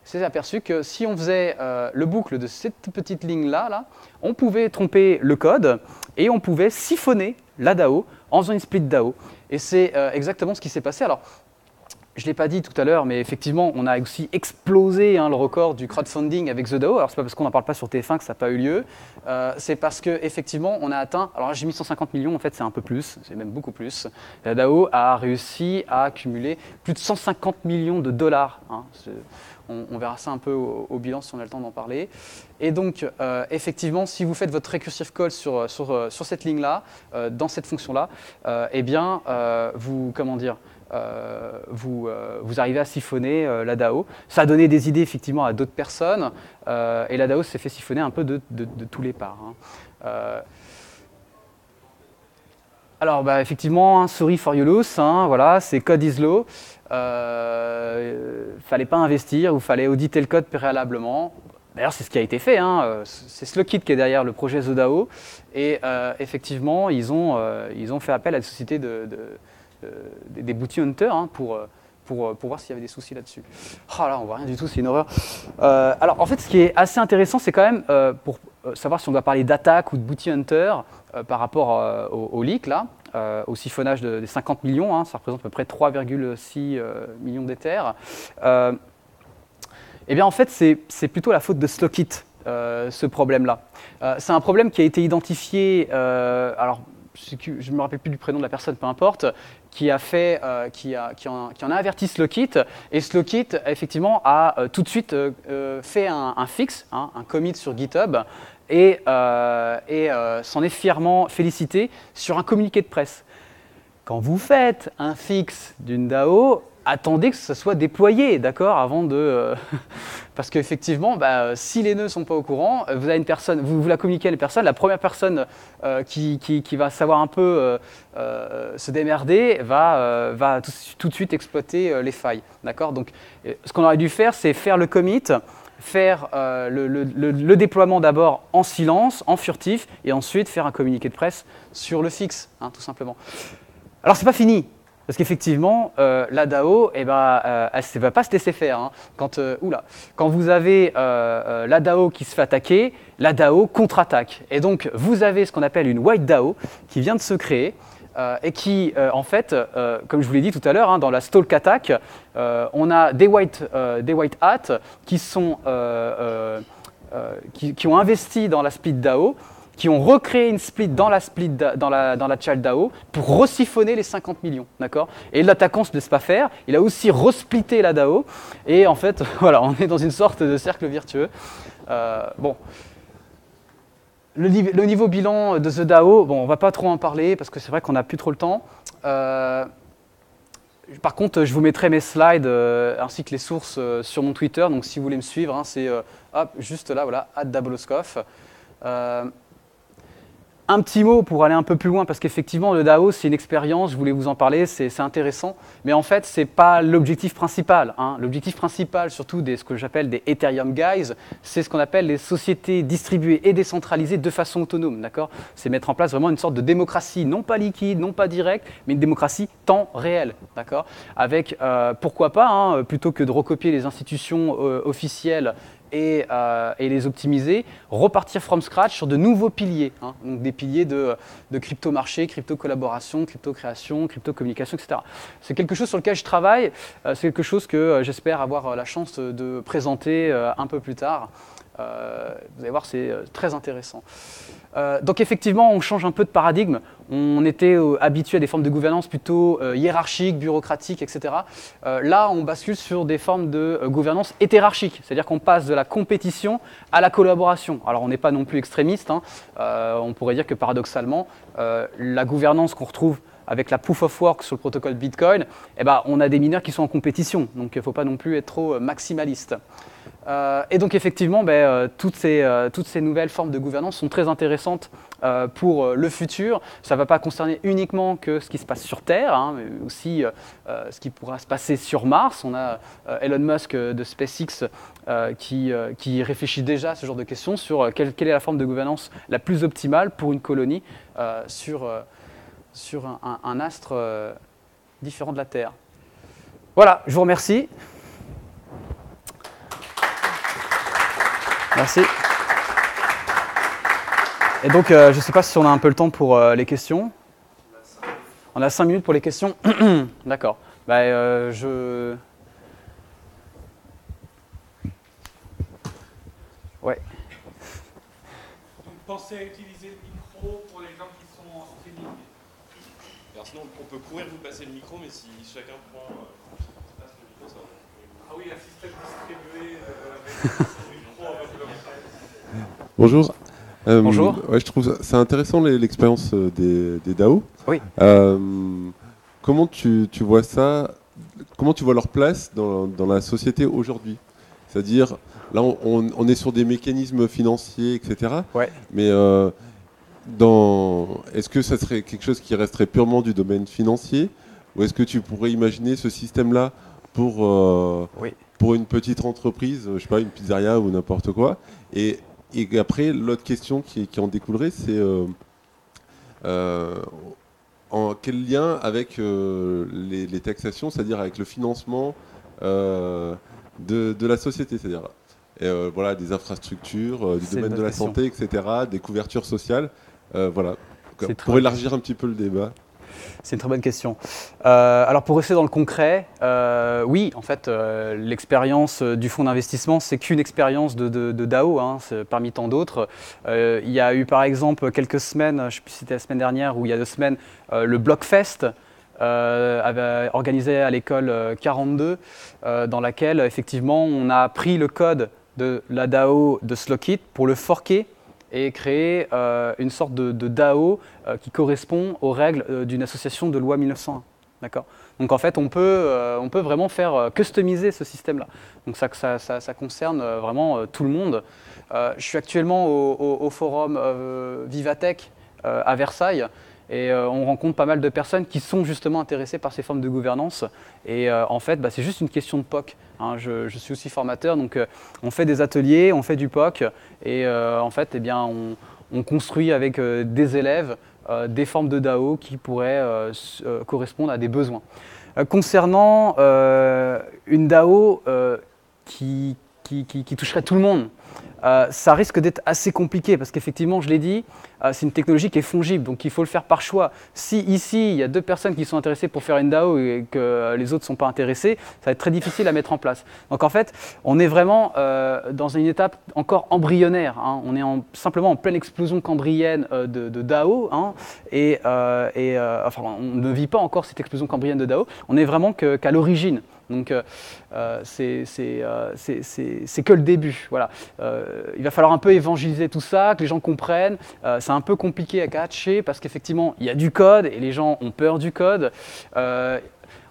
s'est aperçue que si on faisait le boucle de cette petite ligne là, là, on pouvait tromper le code et on pouvait siphonner la DAO en faisant une split DAO. Et c'est exactement ce qui s'est passé. Alors, je ne l'ai pas dit tout à l'heure, mais effectivement, on a aussi explosé hein, le record du crowdfunding avec The DAO. Alors, ce pas parce qu'on n'en parle pas sur TF1 que ça n'a pas eu lieu. Euh, c'est parce qu'effectivement, on a atteint. Alors, j'ai mis 150 millions, en fait, c'est un peu plus, c'est même beaucoup plus. La DAO a réussi à accumuler plus de 150 millions de dollars. Hein. On, verra ça un peu au, bilan si on a le temps d'en parler. Et donc, euh, effectivement, si vous faites votre recursive call sur, sur, sur cette ligne-là, euh, dans cette fonction-là, eh bien, vous, comment dire, euh, vous, euh, vous, arrivez à siphonner euh, la DAO. Ça a donné des idées effectivement à d'autres personnes et la DAO s'est fait siphonner un peu de, tous les parts. Hein. alors bah, effectivement, hein, sorry for you hein, voilà, c'est code is low. fallait pas investir ou fallait auditer le code préalablement. D'ailleurs, c'est ce qui a été fait. Hein. C'est Slockit qui est derrière le projet ZODAO. Et effectivement, ils ont, ils ont fait appel à la société de, euh, des, booty hunters hein, pour, euh, pour, euh, pour, voir s'il y avait des soucis là-dessus. Oh là, on voit rien du tout, c'est une horreur. alors en fait, ce qui est assez intéressant, c'est quand même pour savoir si on doit parler d'attaque ou de booty hunter par rapport au, leak, là, au siphonnage de, des 50 millions, hein, ça représente à peu près 3,6 millions d'éthers. eh bien en fait, c'est plutôt la faute de Slockit. ce problème-là. c'est un problème qui a été identifié, alors je ne me rappelle plus du prénom de la personne, peu importe, qui, a fait, euh, qui, a, qui, en, a averti Slowkit. Et Slowkit, effectivement, a euh, tout de suite euh, fait un, fixe, hein, un commit sur GitHub, et, et s'en est fièrement félicité sur un communiqué de presse. Quand vous faites un fixe d'une DAO, attendez que ça soit déployé, d'accord, avant de... Euh, [LAUGHS] parce qu'effectivement, bah, si les nœuds ne sont pas au courant, vous avez une personne, vous, vous la communiquez à les personnes, la première personne euh, qui, va savoir un peu euh, se démerder va, va tout, de suite exploiter les failles, d'accord Donc, ce qu'on aurait dû faire, c'est faire le commit, faire le, le, déploiement d'abord en silence, en furtif, et ensuite faire un communiqué de presse sur le fixe, hein, tout simplement. Alors, c'est pas fini, parce qu'effectivement, euh, la DAO, eh ben, euh, elle ne va pas se laisser faire. Hein. Quand, euh, quand vous avez la DAO qui se fait attaquer, la DAO contre-attaque. Et donc, vous avez ce qu'on appelle une white DAO qui vient de se créer et qui, en fait, comme je vous l'ai dit tout à l'heure, hein, dans la stalk attack, on a des white, des white hats qui, sont, qui, qui, ont investi dans la split DAO qui ont recréé une split dans la split dans la, dans la child DAO pour resiphonner les 50 millions, d'accord? Et l'attaquant se laisse pas faire, il a aussi resplitté la DAO, et en fait, [LAUGHS] voilà, on est dans une sorte de cercle virtueux. Euh, bon. Le, niveau bilan de The DAO, bon, on va pas trop en parler parce que c'est vrai qu'on n'a plus trop le temps. Euh, par contre, je vous mettrai mes slides ainsi que les sources sur mon Twitter. Donc, si vous voulez me suivre, hein, c'est juste là, voilà, Daboloscoff. Un petit mot pour aller un peu plus loin, parce qu'effectivement, le DAO, c'est une expérience, je voulais vous en parler, c'est intéressant, mais en fait, ce n'est pas l'objectif principal. Hein. L'objectif principal, surtout des ce que j'appelle des Ethereum Guys, c'est ce qu'on appelle les sociétés distribuées et décentralisées de façon autonome. d'accord? C'est mettre en place vraiment une sorte de démocratie, non pas liquide, non pas directe, mais une démocratie temps réel. d'accord? Avec, euh, pourquoi pas, hein, plutôt que de recopier les institutions euh, officielles euh, et, les optimiser, repartir from scratch sur de nouveaux piliers, hein. donc des piliers de, crypto-marché, crypto-collaboration, crypto-création, crypto-communication, etc. C'est quelque chose sur lequel je travaille, euh, c'est quelque chose que euh, j'espère avoir la chance de présenter un peu plus tard. Vous allez voir, c'est très intéressant. Euh, donc effectivement, on change un peu de paradigme. On était euh, habitué à des formes de gouvernance plutôt euh, hiérarchiques, bureaucratiques, etc. là, on bascule sur des formes de gouvernance hétérarchique, c'est-à-dire qu'on passe de la compétition à la collaboration. Alors on n'est pas non plus extrémiste, hein. on pourrait dire que paradoxalement, la gouvernance qu'on retrouve avec la proof of work sur le protocole Bitcoin, eh ben, on a des mineurs qui sont en compétition, donc il ne faut pas non plus être trop maximaliste. Euh, et donc effectivement, ben, euh, toutes, ces, euh, nouvelles formes de gouvernance sont très intéressantes pour le futur. Ça ne va pas concerner uniquement que ce qui se passe sur Terre, hein, mais aussi ce qui pourra se passer sur Mars. On a Elon Musk de SpaceX qui, qui, réfléchit déjà à ce genre de questions sur quelle, quelle, est la forme de gouvernance la plus optimale pour une colonie sur, sur un, astre différent de la Terre. Voilà, je vous remercie. Merci. Et donc, euh, je ne sais pas si on a un peu le temps pour euh, les questions. On a 5 minutes pour les questions. [CLEARS THROAT] D'accord. Bah, euh, je. Ouais. Pensez à utiliser le micro pour les gens qui sont en streaming. Alors sinon, on peut courir vous passer le micro, mais si chacun prend. Ah oui, un système distribué. Avec... Bonjour. Euh, Bonjour. Ouais, je trouve c'est intéressant l'expérience euh, des, des, DAO. Oui. Euh, comment tu, tu, vois ça Comment tu vois leur place dans, dans la société aujourd'hui? C'est-à-dire, là, on, on, est sur des mécanismes financiers, etc. Ouais. Mais dans, est-ce que ça serait quelque chose qui resterait purement du domaine financier, ou est-ce que tu pourrais imaginer ce système-là pour oui. pour une petite entreprise, je sais pas, une pizzeria ou n'importe quoi, et et après, l'autre question qui, en découlerait, c'est euh, euh, en quel lien avec euh, les, taxations, c'est-à-dire avec le financement de, la société, c'est-à-dire voilà, des infrastructures, du domaine de la santé, etc., des couvertures sociales. Voilà. Pour élargir un petit peu le débat. C'est une très bonne question. Euh, alors pour rester dans le concret, euh, oui, en fait, euh, l'expérience du fonds d'investissement, c'est qu'une expérience de, DAO, hein, parmi tant d'autres. il y a eu par exemple quelques semaines, je ne sais plus si c'était la semaine dernière ou il y a deux semaines, le Blockfest. avait organisé à l'école 42, dans laquelle effectivement on a pris le code de la DAO de Slowkit pour le forquer et créer euh, une sorte de, DAO euh, qui correspond aux règles euh, d'une association de loi 1901. D'accord? Donc en fait, on peut, on peut vraiment faire customiser ce système-là. Donc ça, ça, ça, concerne vraiment tout le monde. je suis actuellement au, au forum Vivatech à Versailles. Et euh, on rencontre pas mal de personnes qui sont justement intéressées par ces formes de gouvernance. Et euh, en fait, bah, c'est juste une question de POC. Hein. Je, suis aussi formateur, donc euh, on fait des ateliers, on fait du POC. Et en fait, eh bien, on, construit avec des élèves des formes de DAO qui pourraient correspondre à des besoins. concernant une DAO qui, qui toucherait tout le monde, euh, ça risque d'être assez compliqué parce qu'effectivement, je l'ai dit, euh, c'est une technologie qui est fongible, donc il faut le faire par choix. Si ici, il y a deux personnes qui sont intéressées pour faire une DAO et que les autres ne sont pas intéressés, ça va être très difficile à mettre en place. Donc en fait, on est vraiment euh, dans une étape encore embryonnaire. Hein. On est simplement en pleine explosion cambrienne de, DAO. Hein. et, on ne vit pas encore cette explosion cambrienne de DAO. On est vraiment qu'à l'origine. Donc euh, euh, euh, c'est que le début. Voilà. il va falloir un peu évangéliser tout ça, que les gens comprennent. c'est un peu compliqué à catcher parce qu'effectivement, il y a du code et les gens ont peur du code.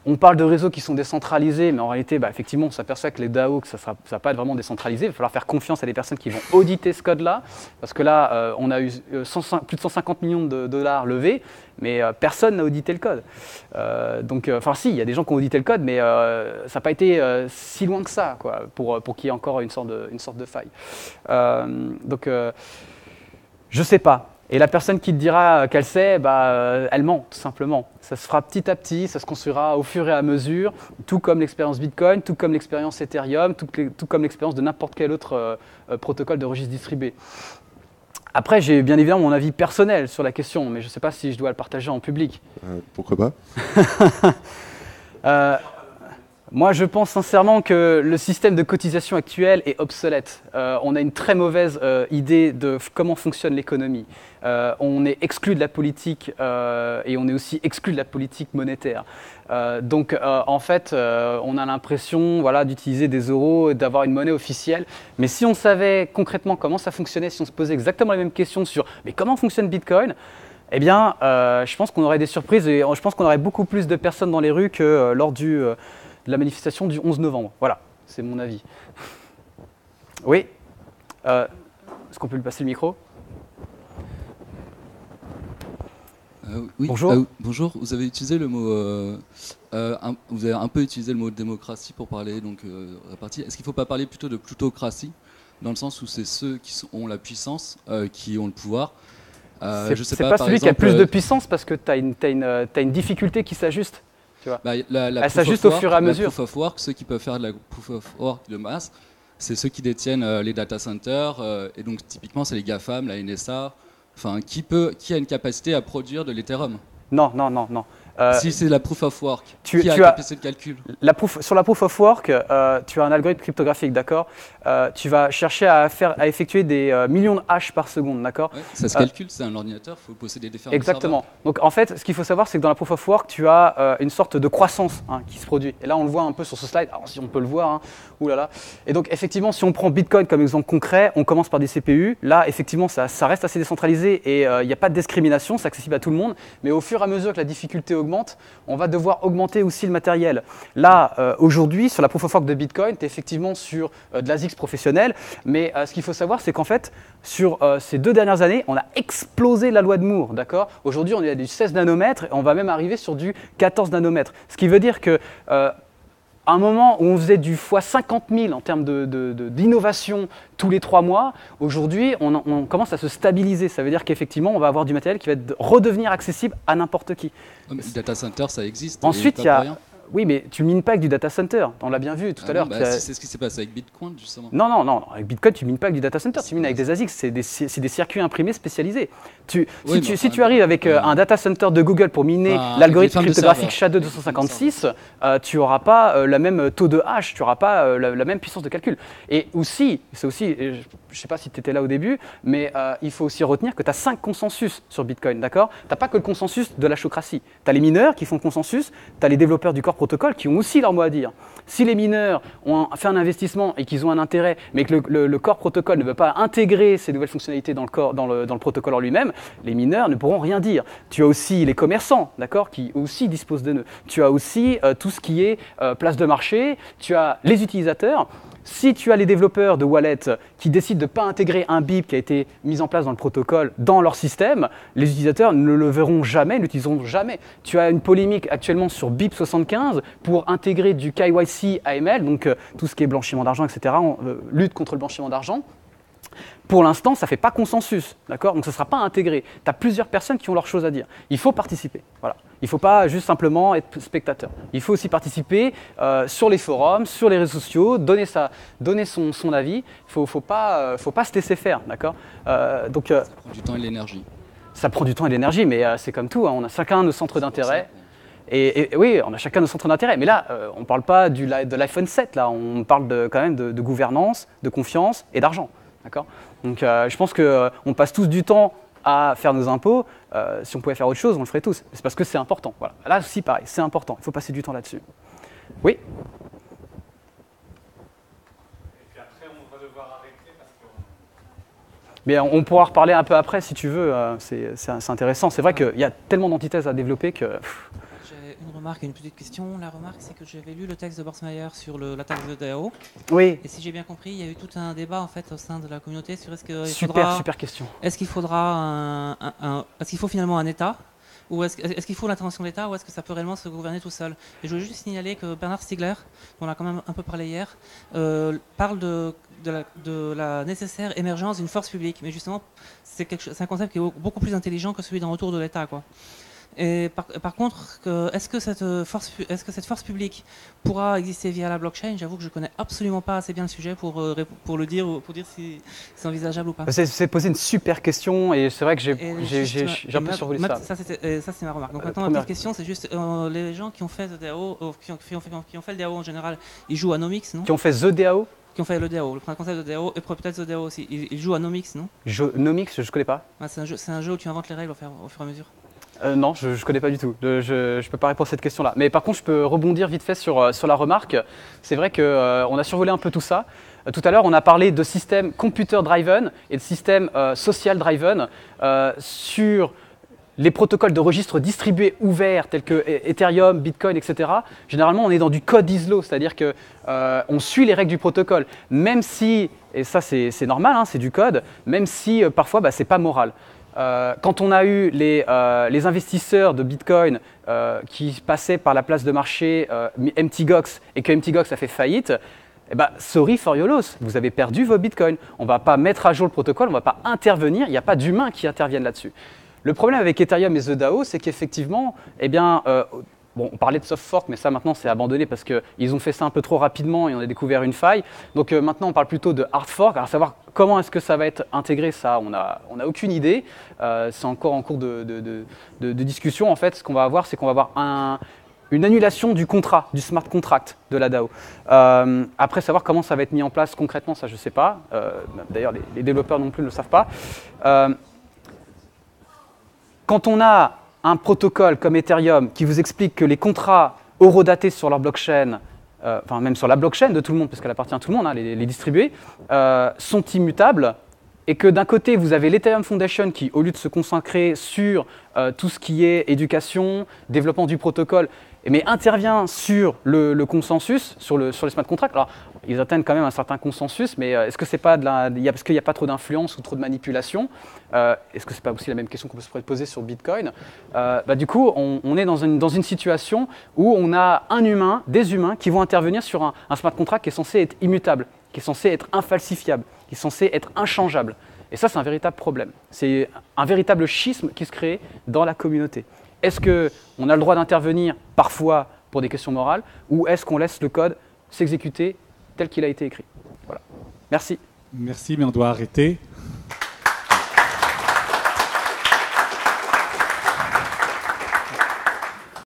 On parle de réseaux qui sont décentralisés, mais en réalité, bah, effectivement, on s'aperçoit que les DAO, que ça ne va pas être vraiment décentralisé. Il va falloir faire confiance à des personnes qui vont auditer ce code-là. Parce que là, euh, on a eu euh, plus de 150 millions de dollars levés, mais euh, personne n'a audité le code. donc, enfin, si, il y a des gens qui ont audité le code, mais ça n'a pas été si loin que ça, pour, pour qu'il y ait encore une sorte de faille. donc, je ne sais pas. Et la personne qui te dira qu'elle sait, bah, euh, elle ment, tout simplement. Ça se fera petit à petit, ça se construira au fur et à mesure, tout comme l'expérience Bitcoin, tout comme l'expérience Ethereum, tout, comme l'expérience de n'importe quel autre euh, euh, protocole de registre distribué. Après, j'ai bien évidemment mon avis personnel sur la question, mais je ne sais pas si je dois le partager en public. pourquoi pas? [LAUGHS] Moi, je pense sincèrement que le système de cotisation actuel est obsolète. Euh, on a une très mauvaise euh, idée de comment fonctionne l'économie. Euh, on est exclu de la politique et on est aussi exclu de la politique monétaire. donc, en fait, on a l'impression voilà, d'utiliser des euros et d'avoir une monnaie officielle. Mais si on savait concrètement comment ça fonctionnait, si on se posait exactement les mêmes questions sur mais comment fonctionne Bitcoin, eh bien, je pense qu'on aurait des surprises et je pense qu'on aurait beaucoup plus de personnes dans les rues que lors du de la manifestation du 11 novembre. Voilà, c'est mon avis. oui euh, Est-ce qu'on peut lui passer le micro? Euh, oui. Bonjour. Euh, bonjour. Vous avez utilisé le mot, vous avez un peu utilisé le mot démocratie pour parler donc répartie. Est-ce qu'il ne faut pas parler plutôt de plutocratie dans le sens où c'est ceux qui ont la puissance qui ont le pouvoir? C'est pas, pas celui qui a plus de puissance parce que tu as, as, une difficulté qui s'ajuste. Bah, Elle s'ajuste au fur et à mesure. La proof of work, ceux qui peuvent faire de la proof of work de masse, c'est ceux qui détiennent euh, les data centers. Euh, et donc, typiquement, c'est les GAFAM, la NSA. Enfin, qui, peut, qui a une capacité à produire de l'Ethereum? Non, non, non, non. Euh, si c'est la proof of work, tu, qui a la capacité de calcul la Sur la proof of work, tu as un algorithme cryptographique, d'accord Tu vas chercher à, faire, à effectuer des millions de hash par seconde, d'accord Ça se calcule, c'est un ordinateur, il faut posséder des fermes Exactement. Donc en fait, ce qu'il faut savoir, c'est que dans la proof of work, tu as une sorte de croissance hein, qui se produit. Et là, on le voit un peu sur ce slide, alors si on peut le voir, hein, oulala. Et donc effectivement, si on prend Bitcoin comme exemple concret, on commence par des CPU. Là, effectivement, ça, ça reste assez décentralisé et il n'y a pas de discrimination, c'est accessible à tout le monde. Mais au fur et à mesure que la difficulté augmente, on va devoir augmenter aussi le matériel. Là, euh, aujourd'hui, sur la proof of work de Bitcoin, tu es effectivement sur euh, de l'ASICS professionnel, mais euh, ce qu'il faut savoir, c'est qu'en fait, sur ces deux dernières années, on a explosé la loi de Moore, d'accord? Aujourd'hui, on est à du 16 nanomètres et on va même arriver sur du 14 nanomètres. Ce qui veut dire que à un moment où on faisait du x 50 000 en termes d'innovation de, tous les trois mois, aujourd'hui, on, commence à se stabiliser. Ça veut dire qu'effectivement, on va avoir du matériel qui va redevenir accessible à n'importe qui. Data center, ça existe. Ensuite, il y a, oui, mais tu mines pas avec du data center. On l'a bien vu tout à ah l'heure. Bah, c'est ce qui s'est passé avec Bitcoin, justement. Non, non, non. Avec Bitcoin, tu mines pas avec du data center. Tu mines avec des ASICs. C'est des, circuits imprimés spécialisés. Tu, si, tu, arrives avec euh, un data center de Google pour miner l'algorithme cryptographique SHA-256, euh, tu n'auras pas euh, le même taux de hash, tu n'auras pas la, même puissance de calcul. Et aussi, c'est aussi, je ne sais pas si tu étais là au début, mais il faut aussi retenir que tu as cinq consensus sur Bitcoin, d'accord? Tu n'as pas que le consensus de la chocratie. Tu as les mineurs qui font consensus, tu as les développeurs du corps protocole qui ont aussi leur mot à dire. Si les mineurs ont fait un investissement et qu'ils ont un intérêt, mais que le, corps protocole ne veut pas intégrer ces nouvelles fonctionnalités dans le, corps, dans le, protocole en lui-même, les mineurs ne pourront rien dire. Tu as aussi les commerçants, d'accord, qui aussi disposent de nœuds. Tu as aussi euh, tout ce qui est euh, place de marché. Tu as les utilisateurs. Si tu as les développeurs de wallet qui décident de ne pas intégrer un BIP qui a été mis en place dans le protocole dans leur système, les utilisateurs ne le verront jamais, l'utiliseront jamais. Tu as une polémique actuellement sur BIP 75 pour intégrer du KYC AML, donc euh, tout ce qui est blanchiment d'argent, etc., euh, lutte contre le blanchiment d'argent. Pour l'instant, ça ne fait pas consensus, d'accord? Donc ce ne sera pas intégré. Tu as plusieurs personnes qui ont leurs choses à dire. Il faut participer. Voilà. Il ne faut pas juste simplement être spectateur. Il faut aussi participer euh, sur les forums, sur les réseaux sociaux, donner, sa, donner son, son avis. Il ne faut, pas, euh, faut pas se laisser faire. D'accord? Euh, donc, Ça prend du temps et de l'énergie. Ça prend du temps et de l'énergie, mais c'est comme tout. Hein. On a chacun nos centres d'intérêt. Et, oui, on a chacun nos centres d'intérêt. Mais là, on ne parle pas du, de l'iPhone 7. Là. On parle de, quand même de, de gouvernance, de confiance et d'argent. D'accord? Donc je pense qu'on passe tous du temps à faire nos impôts. Euh, si on pouvait faire autre chose, on le ferait tous. C'est parce que c'est important. Voilà. Là aussi, pareil, c'est important. Il faut passer du temps là-dessus. Oui Et puis après, on va devoir arrêter parce que... Mais on pourra reparler un peu après si tu veux. Euh, c'est intéressant. C'est vrai qu'il y a tellement d'antithèses à développer que. Une remarque et une petite question. La remarque, c'est que j'avais lu le texte de Borsmeyer sur l'attaque de DAO. Oui. Et si j'ai bien compris, il y a eu tout un débat en fait au sein de la communauté sur est-ce que super super question. Est-ce qu'il faudra un, est-ce qu'il faut finalement un État ou est-ce, qu'il faut l'intervention de l'État ou est-ce que ça peut réellement se gouverner tout seul? Et je veux juste signaler que Bernard Stiegler, dont on a quand même un peu parlé hier, euh, parle de, de, la, nécessaire émergence d'une force publique. Mais justement, c'est, c'est un concept qui est beaucoup plus intelligent que celui d'un retour de l'État. quoi. Et par, contre, est-ce que, cette force, est-ce que cette force publique pourra exister via la blockchain? J'avoue que je connais absolument pas assez bien le sujet pour, euh, pour le dire, pour dire si c'est envisageable ou pas. C'est posé une super question et c'est vrai que j'ai un peu survolé ça. Ça, c'est ma remarque. Donc euh, maintenant, ma petite question, c'est juste euh, les gens qui ont fait The DAO, qui, ont, fait, qui, ont, fait, le DAO en général, ils jouent à Nomix, non? Qui ont fait The DAO qui ont fait le DAO, le premier concept de DAO et peut-être The DAO aussi. Ils, jouent à Nomix, non? Nomix, je connais pas. c'est un, jeu, un jeu où tu inventes les règles au fur, au fur et à mesure. Euh, non, je ne connais pas du tout. Je ne peux pas répondre à cette question-là. Mais par contre, je peux rebondir vite fait sur, euh, la remarque. C'est vrai qu'on euh, a survolé un peu tout ça. tout à l'heure, on a parlé de système computer-driven et de système social-driven sur les protocoles de registre distribués ouverts tels que e-, Ethereum, Bitcoin, etc. Généralement, on est dans du code ISLO, c'est-à-dire qu'on suit les règles du protocole, même si, et ça c'est normal, hein, c'est du code, même si parfois bah, ce n'est pas moral. Euh, quand on a eu les, euh, investisseurs de Bitcoin euh, qui passaient par la place de marché MTGOX et que MTGOX a fait faillite, eh ben, sorry for your vous avez perdu vos bitcoins. On ne va pas mettre à jour le protocole, on ne va pas intervenir, il n'y a pas d'humains qui interviennent là-dessus. Le problème avec Ethereum et The DAO, c'est qu'effectivement, eh bien, On parlait de soft fork, mais ça maintenant c'est abandonné parce qu'ils ont fait ça un peu trop rapidement et on a découvert une faille. Donc euh, maintenant on parle plutôt de hard fork. Alors savoir comment est-ce que ça va être intégré, ça on n'a a aucune idée. Euh, c'est encore en cours de, discussion. En fait, ce qu'on va avoir, c'est qu'on va avoir un, une annulation du contrat, du smart contract de la DAO. Euh, après, savoir comment ça va être mis en place concrètement, ça je ne sais pas. D'ailleurs, les, les, développeurs non plus ne le savent pas. quand on a un protocole comme Ethereum qui vous explique que les contrats horodatés sur leur blockchain, euh, enfin même sur la blockchain de tout le monde, parce qu'elle appartient à tout le monde, hein, les, les, distribués, euh, sont immutables, et que d'un côté vous avez l'Ethereum Foundation qui, au lieu de se consacrer sur euh, tout ce qui est éducation, développement du protocole, mais intervient sur le, consensus, sur, le, sur les smart contracts. Alors, ils atteignent quand même un certain consensus, mais est-ce que c'est pas parce qu'il n'y a pas trop d'influence ou trop de manipulation euh, Est-ce que c'est pas aussi la même question qu'on se poser sur Bitcoin euh, bah, Du coup, on, est dans une, dans une, situation où on a un humain, des humains qui vont intervenir sur un, un smart contract qui est censé être immutable, qui est censé être infalsifiable, qui est censé être inchangeable. Et ça, c'est un véritable problème. C'est un véritable schisme qui se crée dans la communauté. Est-ce qu'on a le droit d'intervenir parfois pour des questions morales ou est-ce qu'on laisse le code s'exécuter tel qu'il a été écrit? Voilà. Merci. Merci, mais on doit arrêter.